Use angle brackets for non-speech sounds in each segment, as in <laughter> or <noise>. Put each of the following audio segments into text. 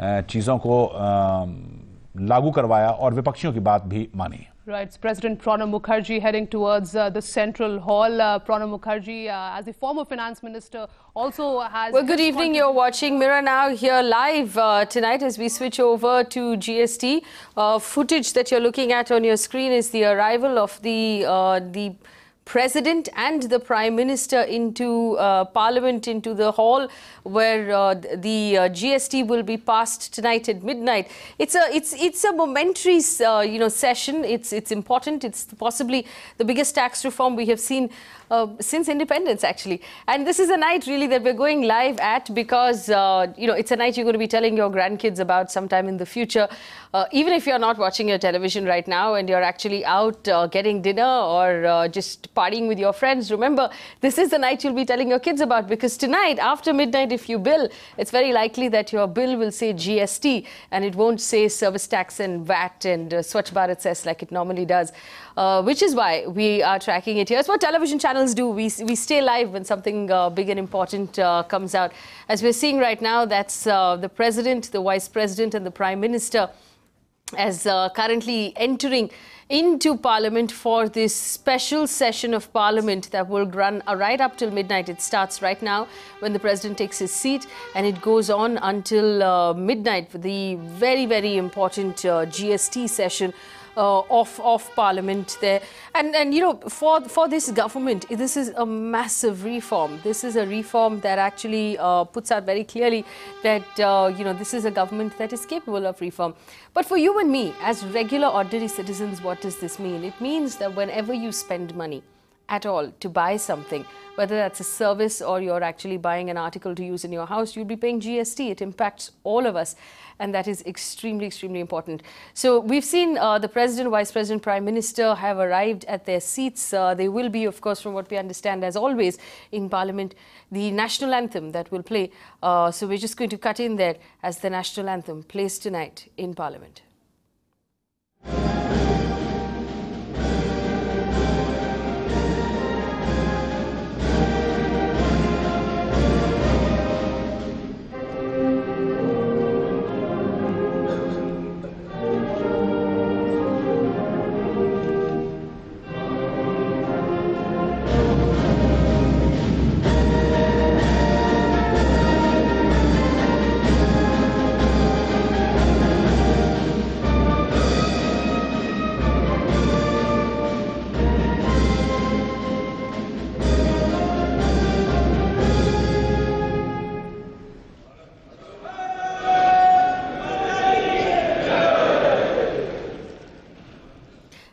चीज़ों को लागू करवाया और विपक्षियों की बात भी मानी Right, it's President Pranab Mukherjee heading towards uh, the Central Hall. Uh, Pranab Mukherjee, uh, as the former finance minister, also has... Well, good evening. You're watching Mirror Now here live uh, tonight as we switch over to GST. Uh, footage that you're looking at on your screen is the arrival of the uh, the president and the prime minister into uh, parliament into the hall where uh, the uh, GST will be passed tonight at midnight. It's a it's it's a momentary uh, you know session. It's it's important. It's possibly the biggest tax reform we have seen uh, since independence actually. And this is a night really that we're going live at because uh, you know it's a night you're going to be telling your grandkids about sometime in the future. Uh, even if you're not watching your television right now and you're actually out uh, getting dinner or just partying with your friends remember this is the night you'll be telling your kids about because tonight after midnight if you bill it's very likely that your bill will say gst and it won't say service tax and vat and uh, swachh bharat cess like it normally does uh, which is why we are tracking it here. It's what television channels do. We, we stay live when something uh, big and important uh, comes out. As we're seeing right now, that's uh, the president, the vice president, and the prime minister as uh, currently entering into parliament for this special session of parliament that will run uh, right up till midnight it starts right now when the president takes his seat and it goes on until uh, midnight for the very very important uh, gst session of of parliament there. And and you know for for this government this is a massive reform. This is a reform that actually uh, puts out very clearly that uh, you know this is a government that is capable of reform. But for you and me as regular ordinary citizens what does this mean? It means that whenever you spend money at all to buy something, whether that's a service or you're actually buying an article to use in your house, you'll be paying GST. It impacts all of us, and that is extremely, extremely important. So we've seen uh, the president, vice president, prime minister have arrived at their seats. Uh, they will be, of course, from what we understand, as always in Parliament, the national anthem that will play. Uh, so we're just going to cut in there as the national anthem plays tonight in Parliament.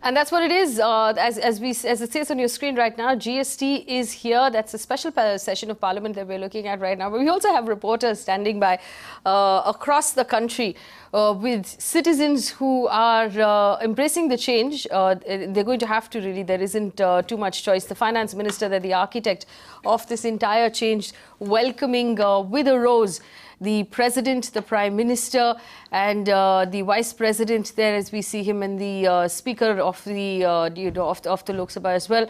And that's what it is. Uh, as, as, we, as it says on your screen right now, GST is here. That's a special session of Parliament that we're looking at right now. But we also have reporters standing by uh, across the country uh, with citizens who are uh, embracing the change. Uh, they're going to have to really. There isn't uh, too much choice. The finance minister, they're the architect of this entire change, welcoming with a rose the president, the prime minister, and uh, the vice president there, as we see him, and the uh, speaker of the uh, you know, of the, of the Lok Sabha as well.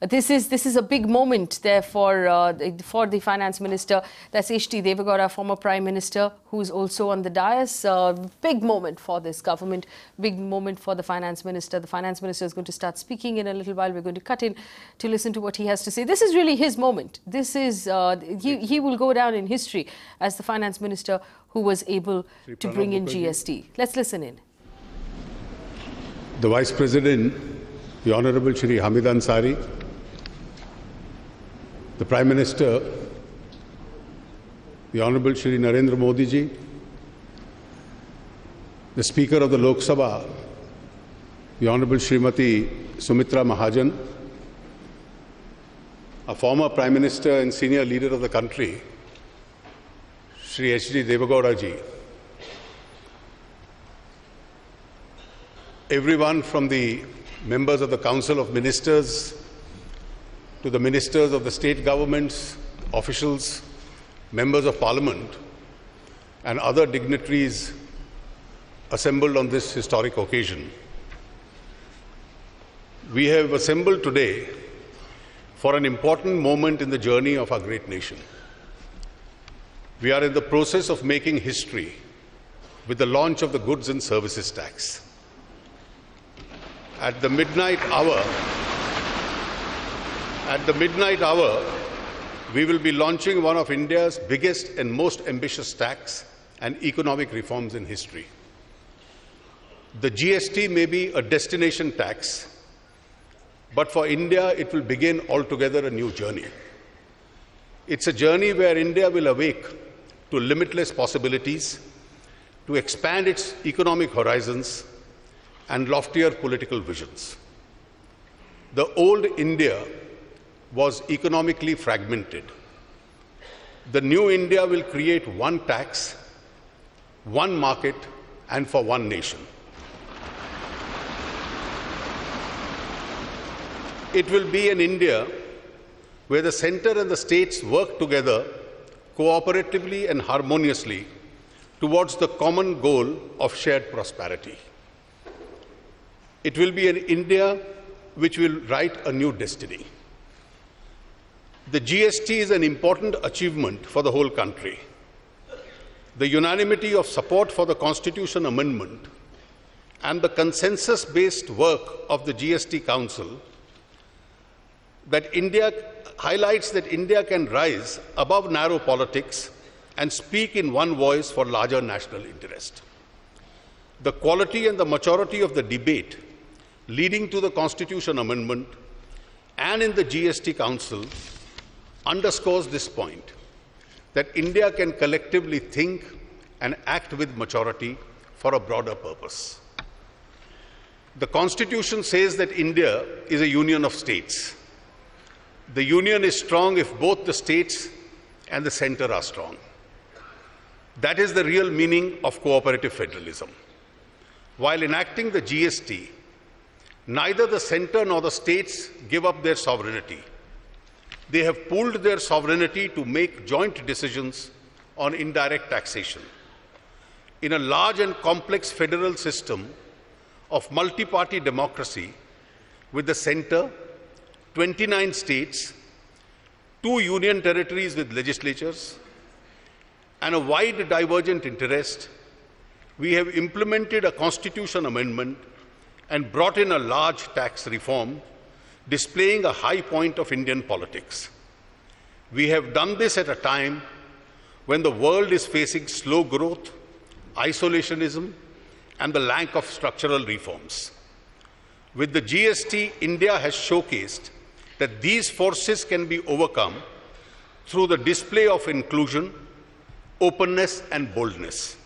This is this is a big moment there for uh, the- for the finance minister. That's H.D. Deve Gowda, former prime minister, who's also on the dais. Uh, big moment for this government. Big moment for the finance minister. The finance minister is going to start speaking in a little while. We're going to cut in to listen to what he has to say. This is really his moment. This is uh, he he will go down in history as the finance minister who was able Shri to bring in Mukherjee. GST. Let's listen in. The Vice President, the Honorable Shri Hamid Ansari, the Prime Minister, the Honorable Shri Narendra Modi ji, the Speaker of the Lok Sabha, the Honorable Srimati Sumitra Mahajan, a former Prime Minister and senior leader of the country, Shri H.D. Deve Gowda ji, everyone from the members of the Council of Ministers to the ministers of the state governments, officials, members of parliament, and other dignitaries assembled on this historic occasion. We have assembled today for an important moment in the journey of our great nation. We are in the process of making history with the launch of the goods and services tax. At the midnight hour, at the midnight hour, we will be launching one of India's biggest and most ambitious tax and economic reforms in history. The GST may be a destination tax, but for India, it will begin altogether a new journey. It's a journey where India will awake to limitless possibilities, to expand its economic horizons and loftier political visions. The old India was economically fragmented. The new India will create one tax, one market, and for one nation. It will be an India where the center and the states work together cooperatively and harmoniously towards the common goal of shared prosperity. It will be an India which will write a new destiny. The GST is an important achievement for the whole country. The unanimity of support for the Constitution Amendment and the consensus based work of the GST Council that India highlights that India can rise above narrow politics and speak in one voice for larger national interest. The quality and the maturity of the debate leading to the Constitution Amendment and in the GST Council underscores this point that India can collectively think and act with maturity for a broader purpose. The Constitution says that India is a union of states. The union is strong if both the states and the center are strong. That is the real meaning of cooperative federalism. While enacting the GST, neither the center nor the states give up their sovereignty. They have pooled their sovereignty to make joint decisions on indirect taxation. In a large and complex federal system of multi party democracy, with the center, 29 states, two union territories with legislatures, and a wide divergent interest, we have implemented a constitution amendment and brought in a large tax reform displaying a high point of Indian politics. We have done this at a time when the world is facing slow growth, isolationism, and the lack of structural reforms. With the GST, India has showcased that these forces can be overcome through the display of inclusion, openness, and boldness.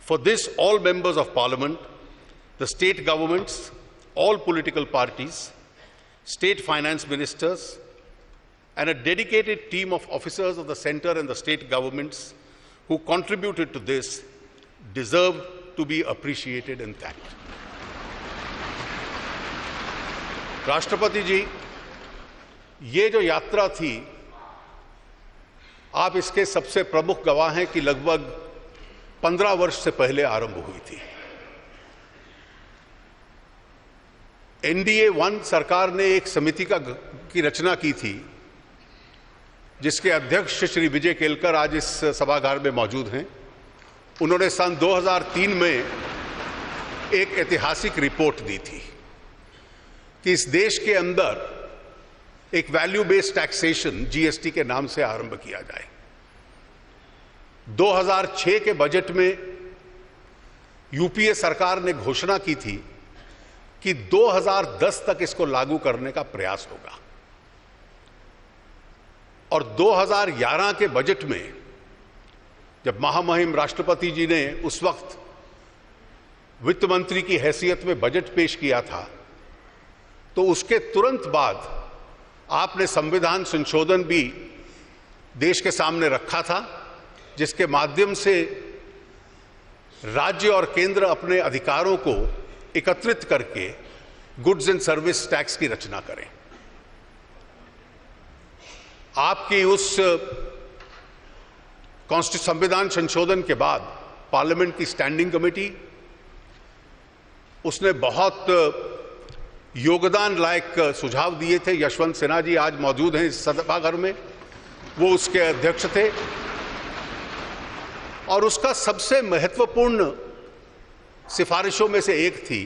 For this, all members of parliament, the state governments, all political parties, state finance ministers, and a dedicated team of officers of the center and the state governments who contributed to this deserve to be appreciated and thanked. राष्ट्रपति जी ये जो यात्रा थी आप इसके सबसे प्रमुख गवाह हैं कि लगभग पंद्रह वर्ष से पहले आरंभ हुई थी एनडीए वन सरकार ने एक समिति का की रचना की थी, जिसके अध्यक्ष श्री विजय केलकर आज इस सभागार में मौजूद हैं। उन्होंने सन 2003 में एक ऐतिहासिक रिपोर्ट दी थी कि इस देश के अंदर एक वैल्यू बेस्ड टैक्सेशन जीएसटी के नाम से आरंभ किया जाए। 2006 के बजट में यूपीए सरकार ने घोषणा की थी कि 2010 तक इसको लागू करने का प्रयास होगा। और 2011 के बजट में जब महामहिम राष्ट्रपति जी ने उस वक्त वित्त मंत्री की हैसियत में बजट पेश किया था तो उसके तुरंत बाद आपने संविधान संशोधन भी देश के सामने रखा था, जिसके माध्यम से राज्य और केंद्र अपने अधिकारों को एकत्रित करके गुड्स एंड सर्विस टैक्स की रचना करें। आपकी उस संविधान संशोधन के बाद पार्लियामेंट की स्टैंडिंग कमेटी, उसने बहुत योगदान लायक सुझाव दिए थे। यशवंत सिन्हा जी आज मौजूद हैं इस सभाघर में। वो उसके अध्यक्ष थे। और उसका सबसे महत्वपूर्ण सिफारिशों में से एक थी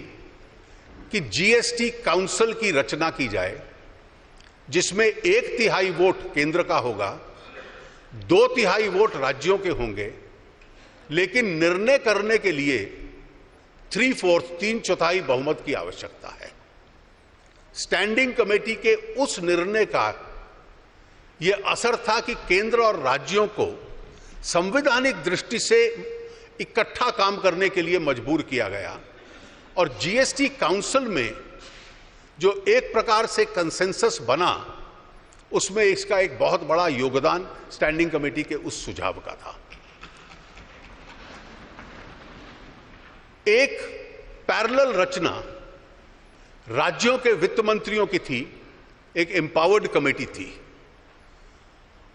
कि जीएसटी काउंसिल की रचना की जाए, जिसमें एक तिहाई वोट केंद्र का होगा, दो तिहाई वोट राज्यों के होंगे, लेकिन निर्णय करने के लिए थ्री फोर्थ तीन चौथाई बहुमत की आवश्यकता है। स्टैंडिंग कमेटी के उस निर्णय का यह असर था कि केंद्र और राज्यों को संवैधानिक दृष्टि से इकट्ठा काम करने के लिए मजबूर किया गया। और जीएसटी काउंसिल में जो एक प्रकार से कंसेंसस बना, उसमें इसका एक बहुत बड़ा योगदान स्टैंडिंग कमेटी के उस सुझाव का था। एक पैरेलल रचना राज्यों के वित्त मंत्रियों की थी, एक एम्पावर्ड कमेटी थी।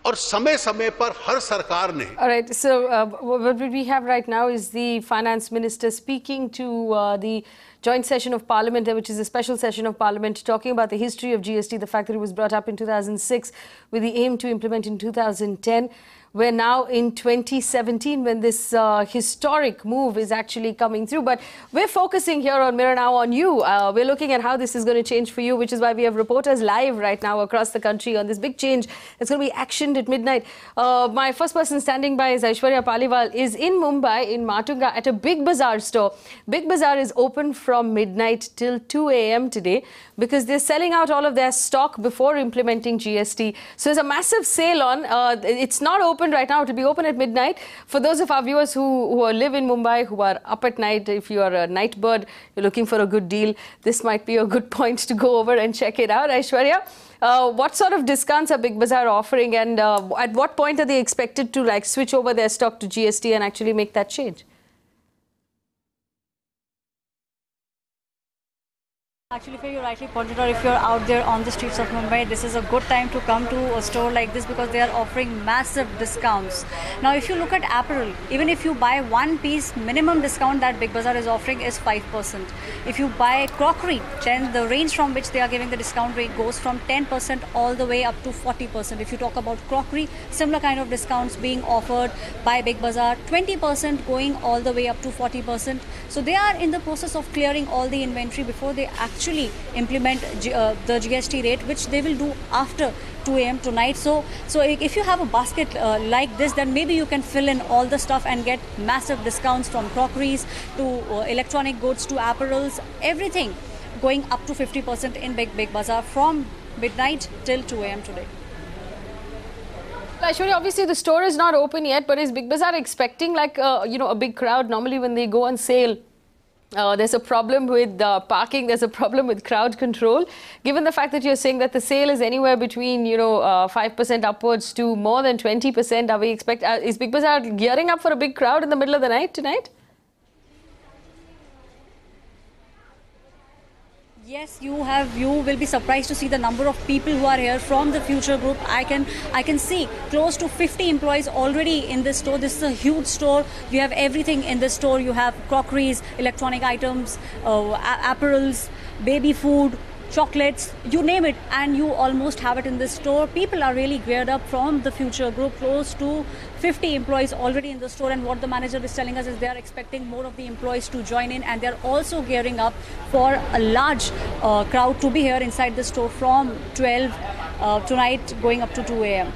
और समय समय पर हर सरकार ने All right. So uh, what we have right now is the finance minister speaking to uh, the joint session of parliament, which is a special session of parliament, talking about the history of GST, the fact that it was brought up in 2006 with the aim to implement in 2010. We're now in 2017 when this uh, historic move is actually coming through. But we're focusing here on Mirror Now on you. Uh, we're looking at how this is going to change for you, which is why we have reporters live right now across the country on this big change that's going to be actioned at midnight. Uh, my first person standing by is Aishwarya Paliwal, is in Mumbai, in Matunga, at a Big Bazaar store. Big Bazaar is open from midnight till 2 a.m. today because they're selling out all of their stock before implementing GST. So there's a massive sale on. Uh, it's not open right now. It'll be open at midnight. For those of our viewers who, who live in Mumbai, who are up at night, if you are a night bird, you're looking for a good deal, this might be a good <laughs> point to go over and check it out. Aishwarya, uh, what sort of discounts are Big Bazaar offering and uh, at what point are they expected to like switch over their stock to GST and actually make that change? Actually, if you rightly pointed out, if you're out there on the streets of Mumbai, this is a good time to come to a store like this because they are offering massive discounts. Now, if you look at apparel, even if you buy one piece, minimum discount that Big Bazaar is offering is 5%. If you buy crockery, then the range from which they are giving the discount rate goes from 10% all the way up to 40%. If you talk about crockery, similar kind of discounts being offered by Big Bazaar, 20% going all the way up to 40%. So they are in the process of clearing all the inventory before they actually implement G- uh, the GST rate, which they will do after 2 a.m. tonight. So, so if you have a basket uh, like this, then maybe you can fill in all the stuff and get massive discounts from crockeries to uh, electronic goods to apparels, everything going up to 50% in Big Big Bazaar from midnight till 2 a.m. today. Aishwarya, obviously the store is not open yet, but is Big Bazaar expecting like uh, you know a big crowd? Normally when they go on sale, uh, there's a problem with uh, parking. There's a problem with crowd control. Given the fact that you're saying that the sale is anywhere between you know uh, five percent upwards to more than twenty percent, are we expect uh, is Big Bazaar gearing up for a big crowd in the middle of the night tonight? Yes, you have. You will be surprised to see the number of people who are here from the Future Group. I can, I can see close to 50 employees already in this store. This is a huge store. You have everything in this store. You have crockeries, electronic items, uh, apparels, baby food, chocolates, you name it, and you almost have it in this store. People are really geared up from the Future Group. Close to 50 employees already in the store, and what the manager is telling us is they are expecting more of the employees to join in, and they're also gearing up for a large uh, crowd to be here inside the store from 12 uh, tonight, going up to 2 a.m.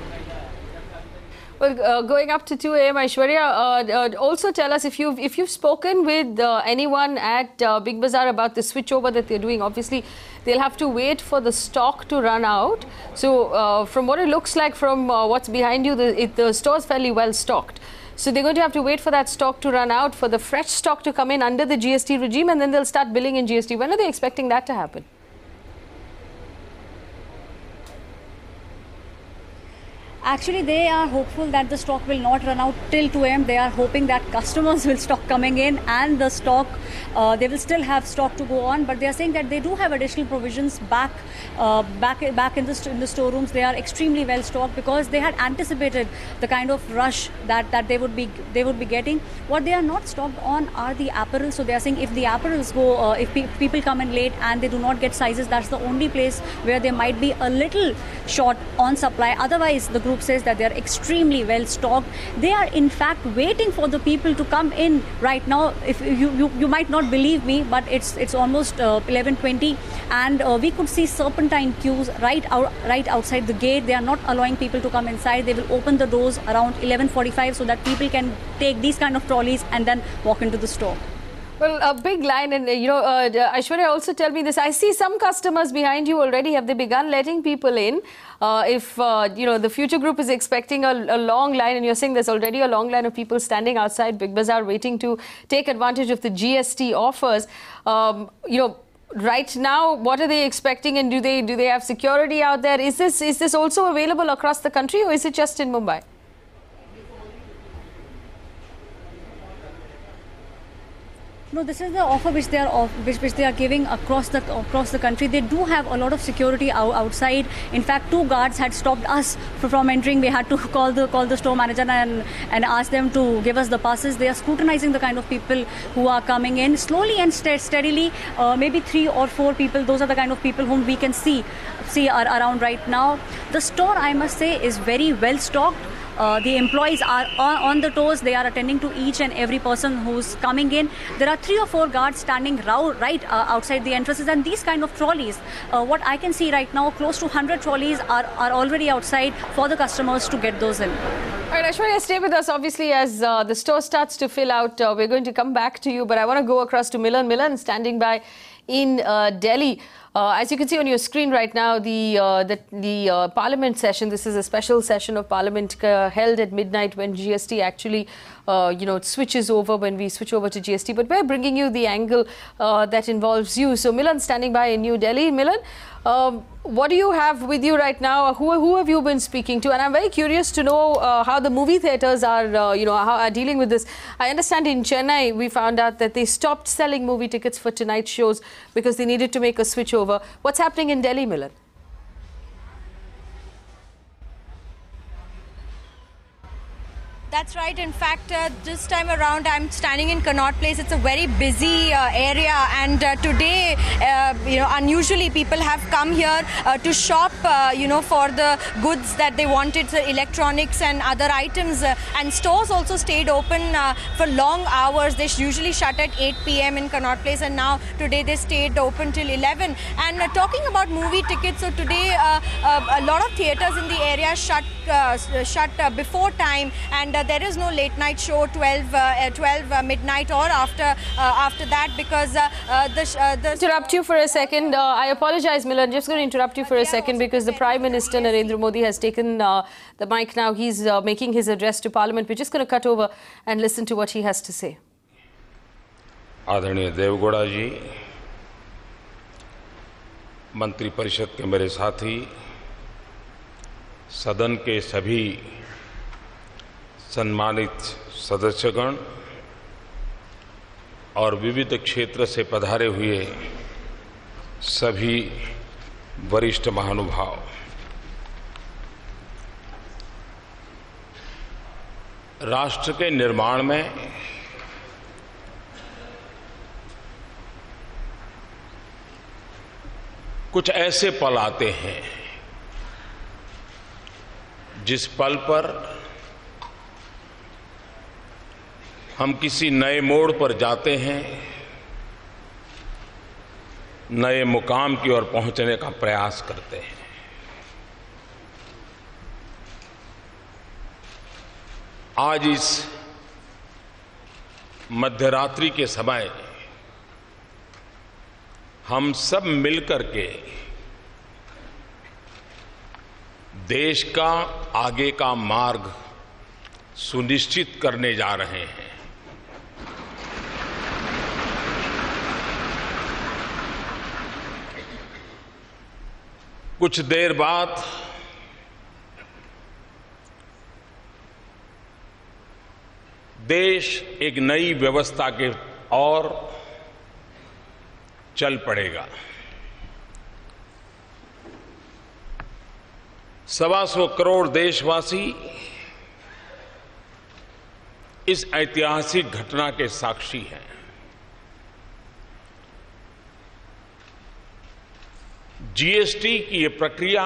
Well, uh, going up to 2 a.m., Aishwarya, uh, uh, also tell us if you've if you've spoken with uh, anyone at uh, Big Bazaar about the switchover that they're doing. Obviously, they'll have to wait for the stock to run out. So, uh, from what it looks like, from uh, what's behind you, the, it, the store's fairly well stocked. So they're going to have to wait for that stock to run out, for the fresh stock to come in under the GST regime, and then they'll start billing in GST. When are they expecting that to happen? Actually, they are hopeful that the stock will not run out till 2 am. They are hoping that customers <laughs> will stop coming in and the stock, uh, they will still have stock to go on. But they are saying that they do have additional provisions back, uh, back, back in the in the storerooms. They are extremely well stocked because they had anticipated the kind of rush that, that they would be they would be getting. What they are not stocked on are the apparel. So they are saying if the apparels go, uh, if pe- people come in late and they do not get sizes, that's the only place where they might be a little short on supply. Otherwise, the group group says that they are extremely well stocked. They are in fact waiting for the people to come in right now. If you, you, you might not believe me, but it's it's almost uh, 11:20, and uh, we could see serpentine queues right out right outside the gate. They are not allowing people to come inside. They will open the doors around 11:45 so that people can take these kind of trolleys and then walk into the store. Well, a big line, and uh, you know, uh, Aishwarya also tell me this. I see some customers behind you already. Have they begun letting people in? Uh, if uh, you know the future group is expecting a, a, long line, and you're saying there's already a long line of people standing outside Big Bazaar waiting to take advantage of the GST offers. Um, you know right now what are they expecting and do they do they have security out there is this is this also available across the country or is it just in mumbai No, this is the offer which they are off, which, which they are giving across the across the country. They do have a lot of security out, outside. In fact, two guards had stopped us from entering. We had to <laughs> call the call the store manager and and ask them to give us the passes. They are scrutinizing the kind of people who are coming in slowly and st- steadily. Uh, maybe three or four people. Those are the kind of people whom we can see see are around right now. The store, I must say, is very well stocked. Uh, the employees are on, on, the toes. They are attending to each and every person who's coming in. There are three or four guards standing right uh, outside the entrances, and these kind of trolleys. Uh, what I can see right now, close to 100 trolleys are, are already outside for the customers to get those in. All right, Aishwarya, stay with us. Obviously, as uh, the store starts to fill out, uh, we're going to come back to you. But I want to go across to Milan. Milan, standing by in Delhi. Uh, as you can see on your screen right now, the uh, the, the uh, Parliament session. This is a special session of Parliament uh, held at midnight when GST actually, uh, you know, it switches over when we switch over to GST. But we're bringing you the angle uh, that involves you. So Milan standing by in New Delhi. Milan, um, what do you have with you right now? Who, who have you been speaking to? And I'm very curious to know uh, how the movie theaters are, uh, you know, how are dealing with this. I understand in Chennai we found out that they stopped selling movie tickets for tonight's shows because they needed to make a switch over. What's happening in Delhi, Milan? That's right. In fact, uh, this time around, I'm standing in Connaught Place. It's a very busy uh, area, and uh, today, uh, you know, unusually people have come here uh, to shop, uh, you know, for the goods that they wanted, the electronics and other items. and stores also stayed open for long hours. They usually shut at 8 p.m. in Connaught Place, and now today they stayed open till 11. And talking about movie tickets, so today a lot of theaters in the area shut shut before time, and there is no late night show 12 uh, 12 uh, midnight or after uh, after that because the, the interrupt you for a second I apologize Milan just going to interrupt you for a second because the Prime Minister Narendra Modi has taken the mic now he's making his address to Parliament we're just going to cut over and listen to what he has to say आदरणीय देवगौड़ा जी मंत्रिपरिषद के मेरे साथी सदन के सभी सम्मानित सदस्यगण और विविध क्षेत्र से पधारे हुए सभी वरिष्ठ महानुभाव। राष्ट्र के निर्माण में कुछ ऐसे पल आते हैं जिस पल पर हम किसी नए मोड़ पर जाते हैं, नए मुकाम की ओर पहुँचने का प्रयास करते हैं। आज इस मध्यरात्रि के समय हम सब मिलकर के देश का आगे का मार्ग सुनिश्चित करने जा रहे हैं। कुछ देर बाद देश एक नई व्यवस्था के और चल पड़ेगा। सवा सौ करोड़ देशवासी इस ऐतिहासिक घटना के साक्षी हैं। जीएसटी की ये प्रक्रिया,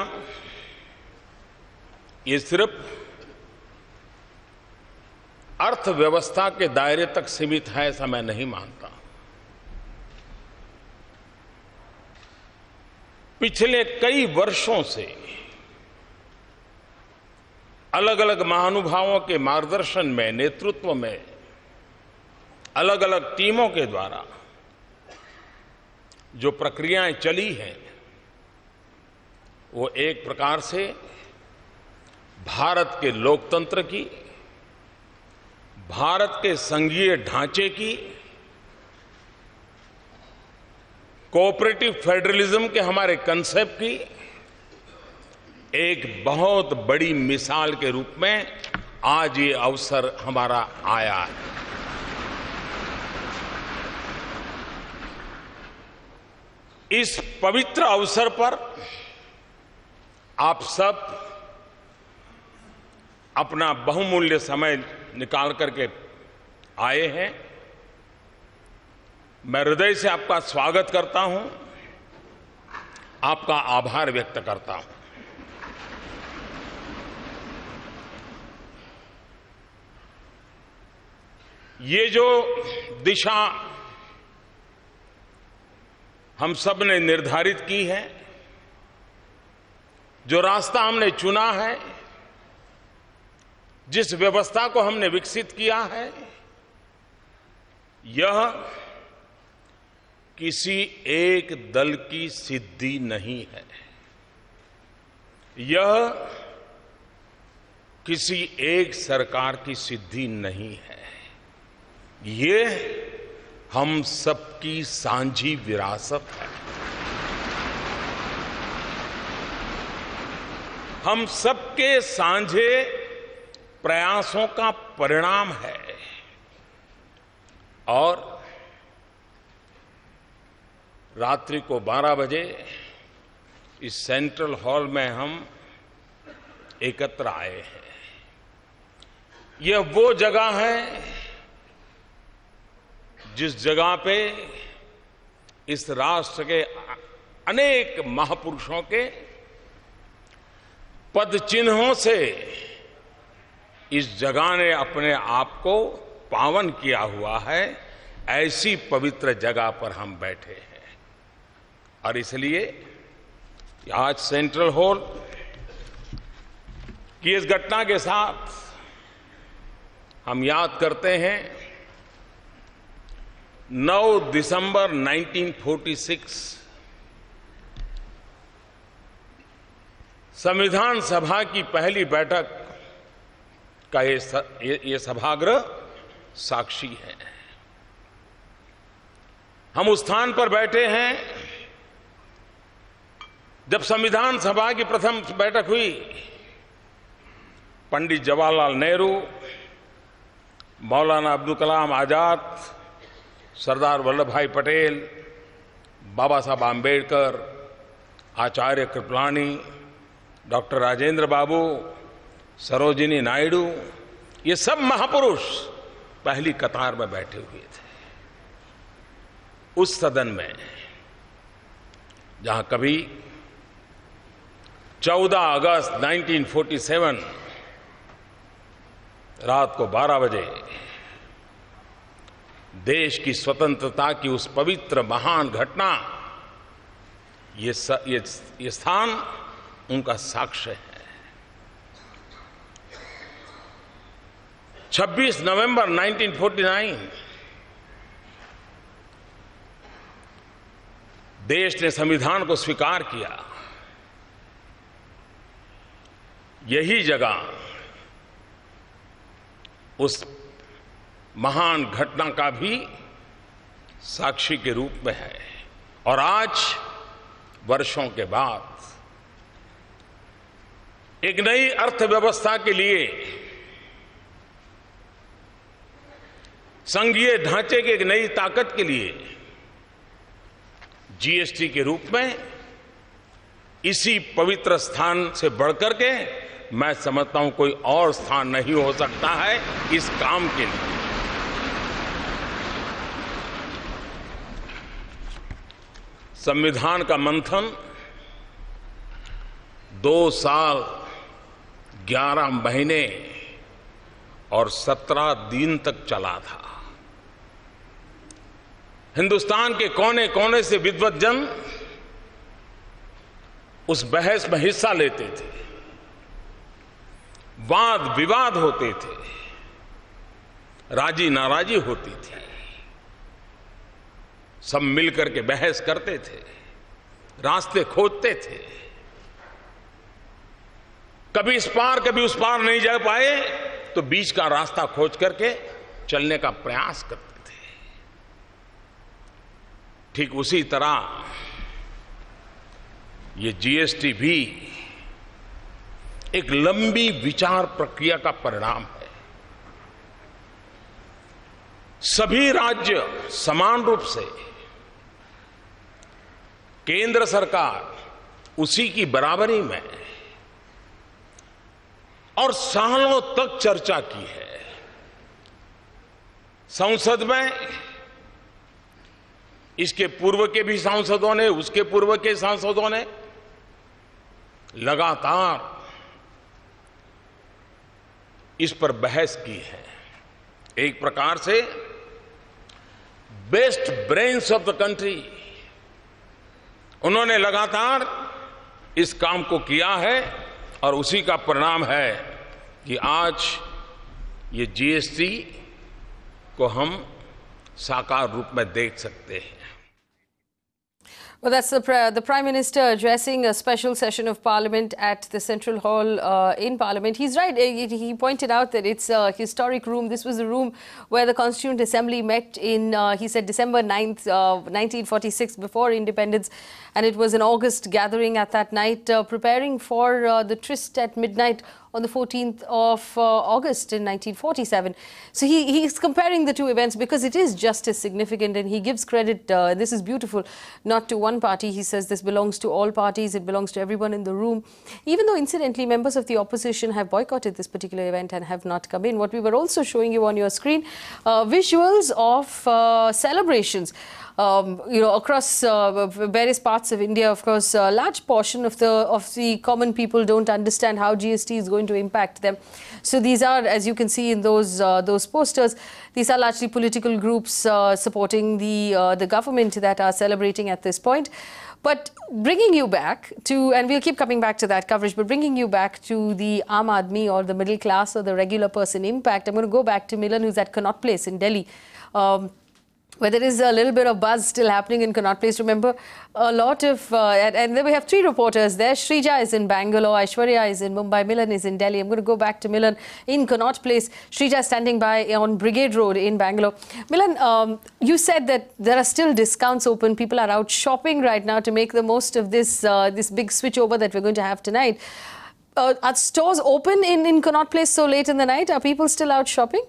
ये सिर्फ़ अर्थव्यवस्था के दायरे तक सीमित है ऐसा मैं नहीं मानता। पिछले कई वर्षों से अलग अलग महानुभावों के मार्गदर्शन में, नेतृत्व में अलग अलग टीमों के द्वारा जो प्रक्रियाएँ चली हैं वो एक प्रकार से भारत के लोकतंत्र की, भारत के संघीय ढांचे की कोऑपरेटिव फेडरलिज्म के हमारे कंसेप्ट की एक बहुत बड़ी मिसाल के रूप में आज ये अवसर हमारा आया है। इस पवित्र अवसर पर आप सब अपना बहुमूल्य समय निकाल करके आए हैं। मैं हृदय से आपका स्वागत करता हूँ। आपका आभार व्यक्त करता हूँ। ये जो दिशा हम सबने निर्धारित की है जो रास्ता हमने चुना है, जिस व्यवस्था को हमने विकसित किया है, यह किसी एक दल की सिद्धि नहीं है। यह किसी एक सरकार की सिद्धि नहीं है। ये हम सबकी सांझी विरासत है। हम सबके सांझे प्रयासों का परिणाम है। और रात्रि को 12 बजे इस सेंट्रल हॉल में हम एकत्र आए हैं। यह वो जगह है जिस जगह पे इस राष्ट्र के अनेक महापुरुषों के पद चिन्हों से इस जगह ने अपने आप को पावन किया हुआ है, ऐसी पवित्र जगह पर हम बैठे हैं। और इसलिए आज सेंट्रल हॉल की इस घटना के साथ हम याद करते हैं 9 दिसंबर 1946 संविधान सभा की पहली बैठक का ये, ये, सभागृह साक्षी है। हम उस स्थान पर बैठे हैं जब संविधान सभा की प्रथम बैठक हुई पंडित जवाहरलाल नेहरू मौलाना अब्दुल कलाम आज़ाद सरदार वल्लभ भाई पटेल बाबा साहब आम्बेडकर आचार्य कृपलानी डॉक्टर राजेंद्र बाबू सरोजिनी नायडू ये सब महापुरुष पहली कतार में बैठे हुए थे। उस सदन में जहाँ कभी 14 अगस्त 1947 रात को 12 बजे देश की स्वतंत्रता की उस पवित्र महान घटना ये स, ये, ये स्थान उनका साक्ष्य है। 26 नवंबर 1949 देश ने संविधान को स्वीकार किया। यही जगह उस महान घटना का भी साक्षी के रूप में है। और आज, वर्षों के बाद एक नई अर्थव्यवस्था के लिए संघीय ढांचे की एक नई ताकत के लिए जीएसटी के रूप में इसी पवित्र स्थान से बढ़कर के मैं समझता हूँ कोई और स्थान नहीं हो सकता है इस काम के लिए। संविधान का मंथन दो साल 11 महीने और 17 दिन तक चला था। हिंदुस्तान के कोने कोने से विद्वत जन उस बहस में हिस्सा लेते थे। वाद विवाद होते थे। राज़ी नाराजी होती थी। सब मिलकर के बहस करते थे। रास्ते खोजते थे। कभी इस पार, कभी उस पार नहीं जा पाए तो बीच का रास्ता खोज करके चलने का प्रयास करते थे। ठीक उसी तरह ये जीएसटी भी एक लंबी विचार प्रक्रिया का परिणाम है। सभी राज्य समान रूप से केंद्र सरकार उसी की बराबरी में और सालों तक चर्चा की है। संसद में इसके पूर्व के भी सांसदों ने, उसके पूर्व के सांसदों ने लगातार इस पर बहस की है। एक प्रकार से best brains of the country, उन्होंने लगातार इस काम को किया है। और उसी का परिणाम है कि आज ये जीएसटी को हम साकार रूप में देख सकते हैं। Well, that's the, the Prime Minister addressing a special session of Parliament at the Central Hall uh, in Parliament. He's right. He pointed out that it's a historic room. This was the room where the Constituent Assembly met in, uh, he said, December 9th, uh, 1946, before independence. And it was an August gathering at that night, uh, preparing for uh, the tryst at midnight on the 14th of uh, August in 1947. So he, he's comparing the two events because it is just as significant and he gives credit, uh, this is beautiful, not to one party. He says this belongs to all parties, it belongs to everyone in the room. Even though, incidentally, members of the opposition have boycotted this particular event and have not come in. What we were also showing you on your screen, uh, visuals of uh, celebrations um, you know, across uh, various parts of India, of course, a large portion of the of the common people don't understand how GST is going to impact them. So these are, as you can see in those uh, those posters, these are largely political groups uh, supporting the uh, the government that are celebrating at this point. But bringing you back to, and we'll keep coming back to that coverage, but bringing you back to the Aam or the middle class or the regular person impact, I'm going to go back to Milan, who's at Connaught Place in Delhi. Um, where there is a little bit of buzz still happening in Connaught Place. Remember, a lot of, uh, and, and, then we have three reporters there. Shrija is in Bangalore, Aishwarya is in Mumbai, Milan is in Delhi. I'm going to go back to Milan in Connaught Place. Shrija standing by on Brigade Road in Bangalore. Milan, um, you said that there are still discounts open. People are out shopping right now to make the most of this, uh, this big switchover that we're going to have tonight. Uh, are stores open in, in Connaught Place so late in the night? Are people still out shopping?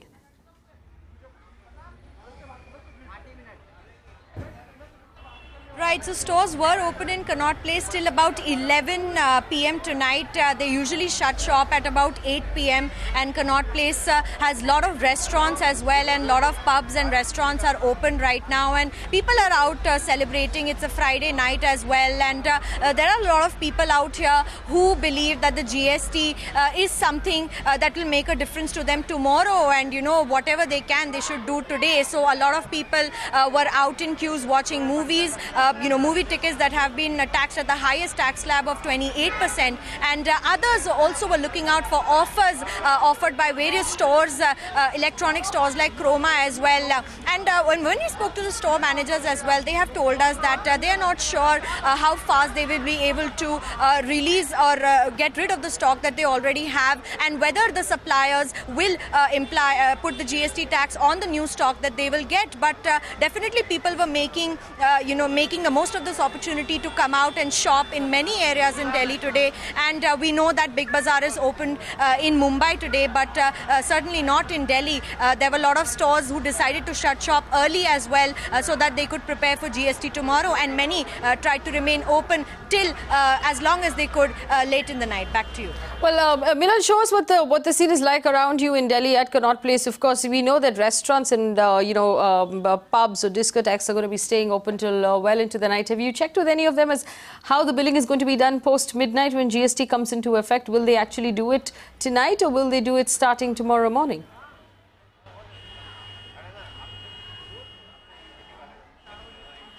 Right, so stores were open in Connaught Place till about 11 uh, p.m. tonight. Uh, they usually shut shop at about 8 p.m. and Connaught Place uh, has a lot of restaurants as well and a lot of pubs and restaurants are open right now and people are out uh, celebrating. It's a Friday night as well and uh, uh, there are a lot of people out here who believe that the GST is something that will make a difference to them tomorrow and you know whatever they can they should do today. So a lot of people were out in queues watching movies uh, you know, movie tickets that have been taxed at the highest tax slab of 28%. And uh, others also were looking out for offers uh, offered by various stores, uh, uh, electronic stores like Croma as well. Uh, and when, when we spoke to the store managers as well, they have told us that they are not sure how fast they will be able to release or get rid of the stock that they already have and whether the suppliers will imply put the GST tax on the new stock that they will get. But definitely people were making, you know, making making the most of this opportunity to come out and shop in many areas in Delhi today. And uh, we know that Big Bazaar is open uh, in Mumbai today, but uh, uh certainly not in Delhi. Uh, there were a lot of stores who decided to shut shop early as well so that they could prepare for GST tomorrow. And many tried to remain open till uh, as long as they could uh, late in the night. Back to you. Well, um, uh, Milan, show us what the what the scene is like around you in Delhi at Connaught Place. Of course, we know that restaurants and you know um, pubs or discotheques are going to be staying open till well into the night. Have you checked with any of them as how the billing is going to be done post midnight when GST comes into effect? Will they actually do it tonight or will they do it starting tomorrow morning?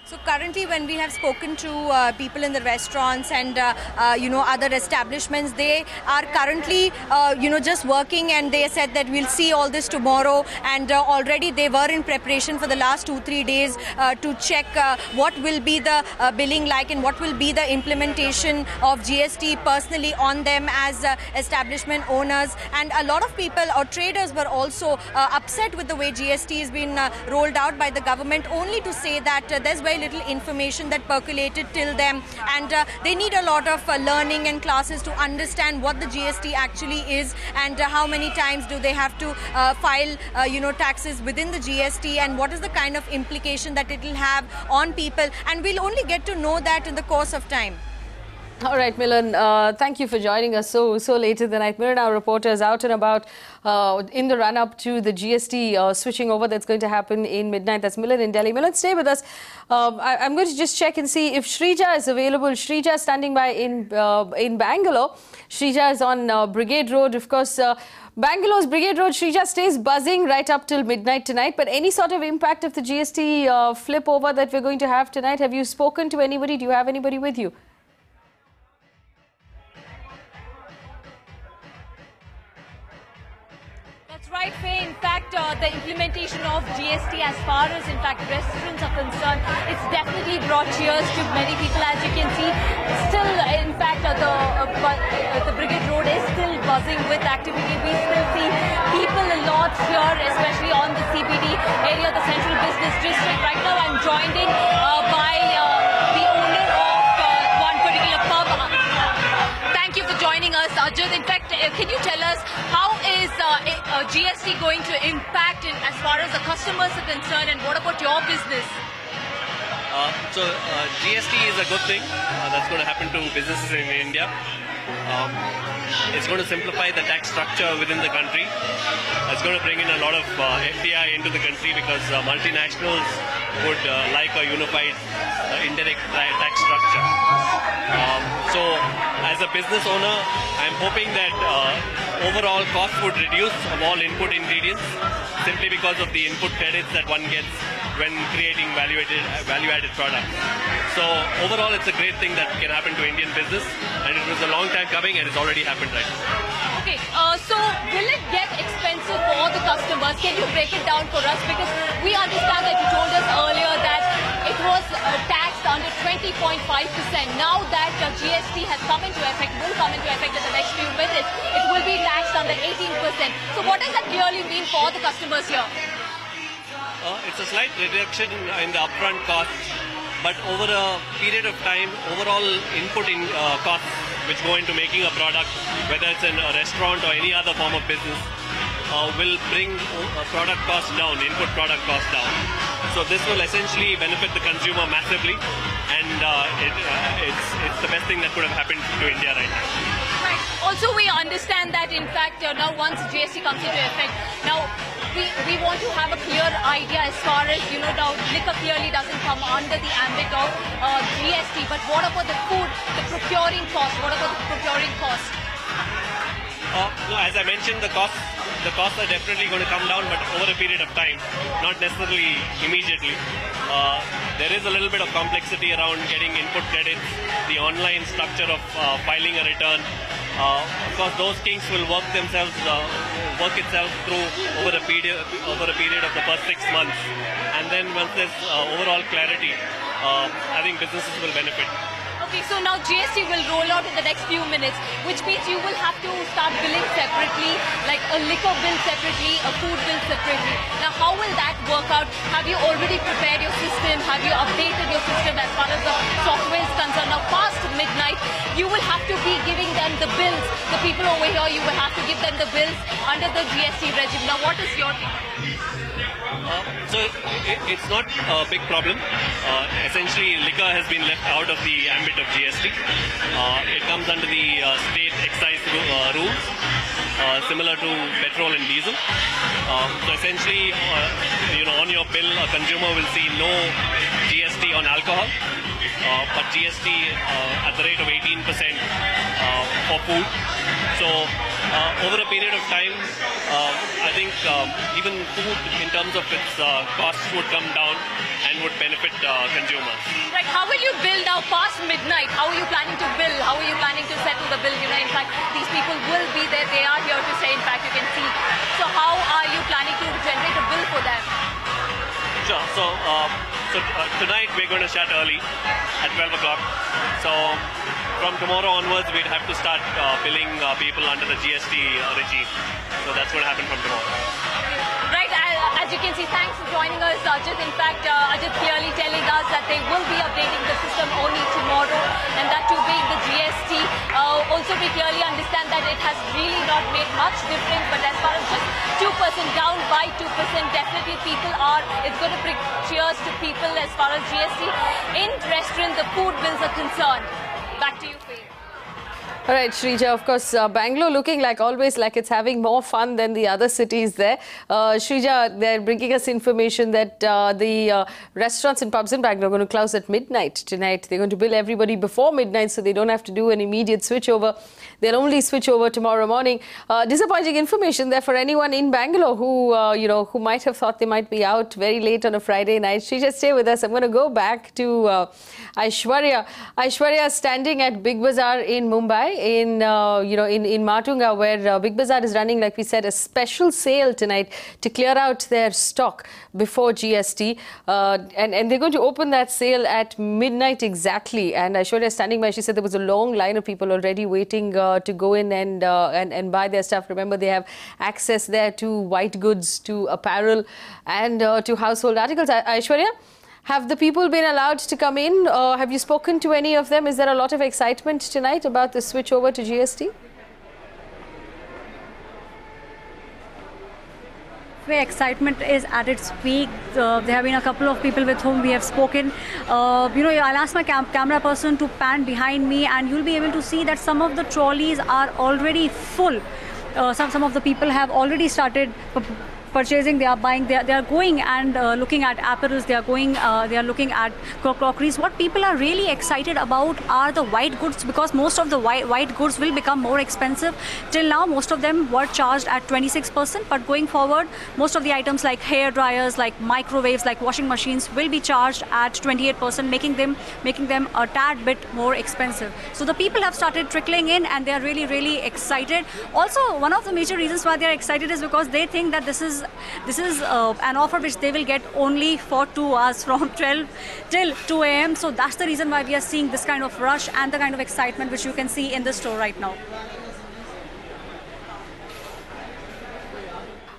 So currently, when we have spoken to uh, people in the restaurants and uh, uh, you know other establishments, they are currently uh, you know just working, and they said that we'll see all this tomorrow. And uh, already they were in preparation for the last two three days uh, to check what will be the billing like and what will be the implementation of GST personally on them as establishment owners. And a lot of people or traders were also upset with the way GST has been rolled out by the government, only to say that there's very little information that percolated till them and uh, they need a lot of uh, learning and classes to understand what the GST actually is and uh, how many times do they have to uh, file uh, you know taxes within the GST and what is the kind of implication that it will have on people and we'll only get to know that in the course of time. All right, Milan, uh, thank you for joining us so so late in the night. Milan, our reporter, is out and about uh, in the run-up to the GST uh, switching over that's going to happen in midnight. That's Milan in Delhi. Milan, stay with us. Um, I, am going to just check and see if Shrija is available. Shrija is standing by in, uh, in Bangalore. Shrija is on uh, Brigade Road. Of course, uh, Bangalore's Brigade Road, Shrija stays buzzing right up till midnight tonight. But any sort of impact of the GST flip over that we're going to have tonight? Have you spoken to anybody? Do you have anybody with you? In fact, uh, the implementation of GST as far as, in fact, restaurants are concerned, it's definitely brought cheers to many people, as you can see. Still, in fact, uh, the, uh, uh the Brigade Road is still buzzing with activity. We still see people a lot here, especially on the CBD area, the Central Business District. Right now, I'm joined in uh, by joining. In fact, can you tell us how is uh, GST going to impact in, as far as the customers are concerned and what about your business? Uh, so uh, GST is a good thing uh, that's going to happen to businesses in India. Um, it's going to simplify the tax structure within the country. It's going to bring in a lot of uh, FDI into the country because uh, multinationals would uh, like a unified uh, indirect tax structure. Um, so, as a business owner, I'm hoping that uh, overall cost would reduce of all input ingredients simply because of the input credits that one gets when creating value-added value-added products. So overall, it's a great thing that can happen to Indian business, and it was a long time coming, and it's already happened right now. Okay, uh, so will it get expensive for the customers? Can you break it down for us? Because we understand that you told us earlier that it was uh, taxed under 20.5%. Now that uh, GST has come into effect, will come into effect in the next few minutes, it will be taxed under 18%. So what does that really mean for the customers here? Uh, it's a slight reduction in the upfront costs, but over a period of time, overall input in uh, costs which go into making a product, whether it's in a restaurant or any other form of business, uh, will bring product costs down, input product costs down. So this will essentially benefit the consumer massively, and uh, it, uh, it's it's the best thing that could have happened to India right now. Also, we understand that in fact now once GST comes into effect, now we, we want to have a clear idea as far as, you know, now liquor clearly doesn't come under the ambit of uh, GST, but what about the food, the procuring cost? What about the procuring cost? Uh, no, as I mentioned, the costs the costs are definitely going to come down, but over a period of time, not necessarily immediately. Uh, there is a little bit of complexity around getting input credits, the online structure of uh, filing a return, uh, of course, those kinks will work themselves, uh, work itself through over a period over a period of the first six months, and then once there's uh, overall clarity, uh, I think businesses will benefit. Okay, so now GST will roll out in the next few minutes, which means you will have to start billing separately, like a liquor bill separately, a food bill separately. Now, how will that work out? Have you already prepared your system? Have you updated your system as far as the software is concerned? Now, past midnight, you will have to be giving them the bills. The people over here, you will have to give them the bills under the GST regime. Now, what is your so it, it's not a big problem. Uh, essentially, liquor has been left out of the ambit of GST. Uh, it comes under the uh, state excise uh, rules, uh, similar to petrol and diesel. so essentially, you know, on your bill, a consumer will see no GST on alcohol. uh, but GST uh, at the rate of 18% uh, for food. So uh, over a period of time, I think um, even food in terms of its uh, costs would come down and would benefit uh, consumers. Right, how will you bill now past midnight? How are you planning to bill? How are you planning to settle the bill? You know, in fact, these people will be there. They are here to say, in fact, you can see. So how are you planning to generate a bill for them? Sure. So, uh, so uh, tonight we're going to start early at 12 o'clock. So from tomorrow onwards, we'd have to start uh, billing uh, people under the GST uh, regime. So that's going to happen from tomorrow. Uh, as you can see, thanks for joining us, Ajit. In fact, uh, Ajit clearly telling us that they will be updating the system only tomorrow, and that too being the GST. Uh, also, we clearly understand that it has really not made much difference, but as far as just 2% down by 2%, definitely people are, it's going to bring cheers to people as far as GST in restaurants, the food bills are concerned. All right, Shrija, of course, uh, Bangalore looking like always like it's having more fun than the other cities there. Uh, Shrija, they're bringing us information that uh, the uh, restaurants and pubs in Bangalore are going to close at midnight tonight. They're going to bill everybody before midnight so they don't have to do an immediate switch over. They'll only switch over tomorrow morning. Uh, disappointing information there for anyone in Bangalore who, uh, you know, who might have thought they might be out very late on a Friday night. Shrija, stay with us. I'm going to go back to Aishwarya. Aishwarya standing at Big Bazaar in Mumbai, in uh, you know in in Matunga, where uh, Big Bazaar is running, like we said, a special sale tonight to clear out their stock before GST, uh, and and they're going to open that sale at midnight exactly. And Aishwarya standing by, she said there was a long line of people already waiting uh, to go in and uh, and and buy their stuff. Remember, they have access there to white goods, to apparel, and uh, to household articles. A- Aishwarya. Have the people been allowed to come in? Uh, have you spoken to any of them? Is there a lot of excitement tonight about the switch over to GST? where excitement is at its peak. Uh, there have been a couple of people with whom we have spoken. Uh, you know, I'll ask my cam- camera person to pan behind me, and you'll be able to see that some of the trolleys are already full. Uh, some some of the people have already started. Purchasing they are buying they are, they are going and uh, looking at apparels they are going uh, they are looking at cro- crockeries. What people are really excited about are the white goods because most of the white, white goods will become more expensive. Till now most of them were charged at 26% but going forward most of the items like hair dryers like microwaves like washing machines will be charged at 28% making them making them a tad bit more expensive. So the people have started trickling in and they are really really excited. Also one of the major reasons why they are excited is because they think that this is this is uh, an offer which they will get only for two hours <laughs> from 12 till 2 a.m. So that's the reason why we are seeing this kind of rush and the kind of excitement which you can see in the store right now.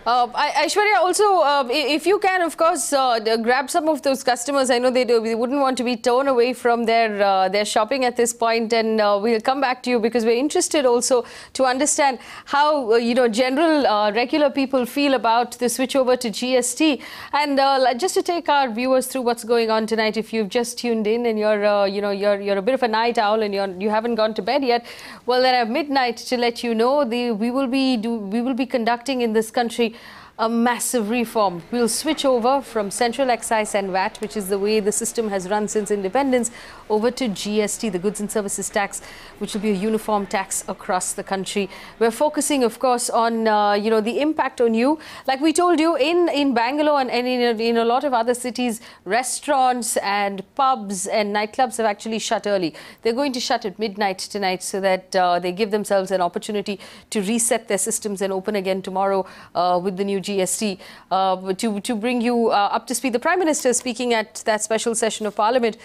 Uh, Aishwarya, also, uh, if you can, of course, uh, grab some of those customers. I know they, do, they wouldn't want to be torn away from their uh, their shopping at this point. point, and uh, we'll come back to you because we're interested also to understand how uh, you know general uh, regular people feel about the switch over to GST. And just to take our viewers through what's going on tonight, if you've just tuned in and you're you know you're you're a bit of a night owl and you're you haven't gone to bed yet, well, then at midnight to let you know the we will be do we will be conducting in this country a massive reform. We'll switch over from central excise and VAT, which is the way the system has run since independence, over to GST, the goods and services tax, which will be a uniform tax across the country. We're focusing, of course, on uh, you know the impact on you. Like we told you, in in Bangalore and, and in, in a lot of other cities, restaurants and pubs and nightclubs have actually shut early. They're going to shut at midnight tonight so that uh, they give themselves an opportunity to reset their systems and open again tomorrow uh, with the new GST. Uh, to, to bring you uh, up to speed, the Prime Minister speaking at that special session of Parliament.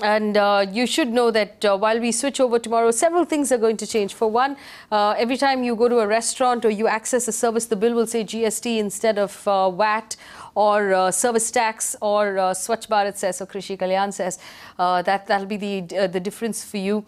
And uh, you should know that uh, while we switch over tomorrow, several things are going to change. For one, uh, every time you go to a restaurant or you access a service, the bill will say GST instead of uh, VAT or uh, service tax or uh, Swachh Bharat cess or Krishi Kalyan cess. Uh, that that'll be the uh, the difference for you.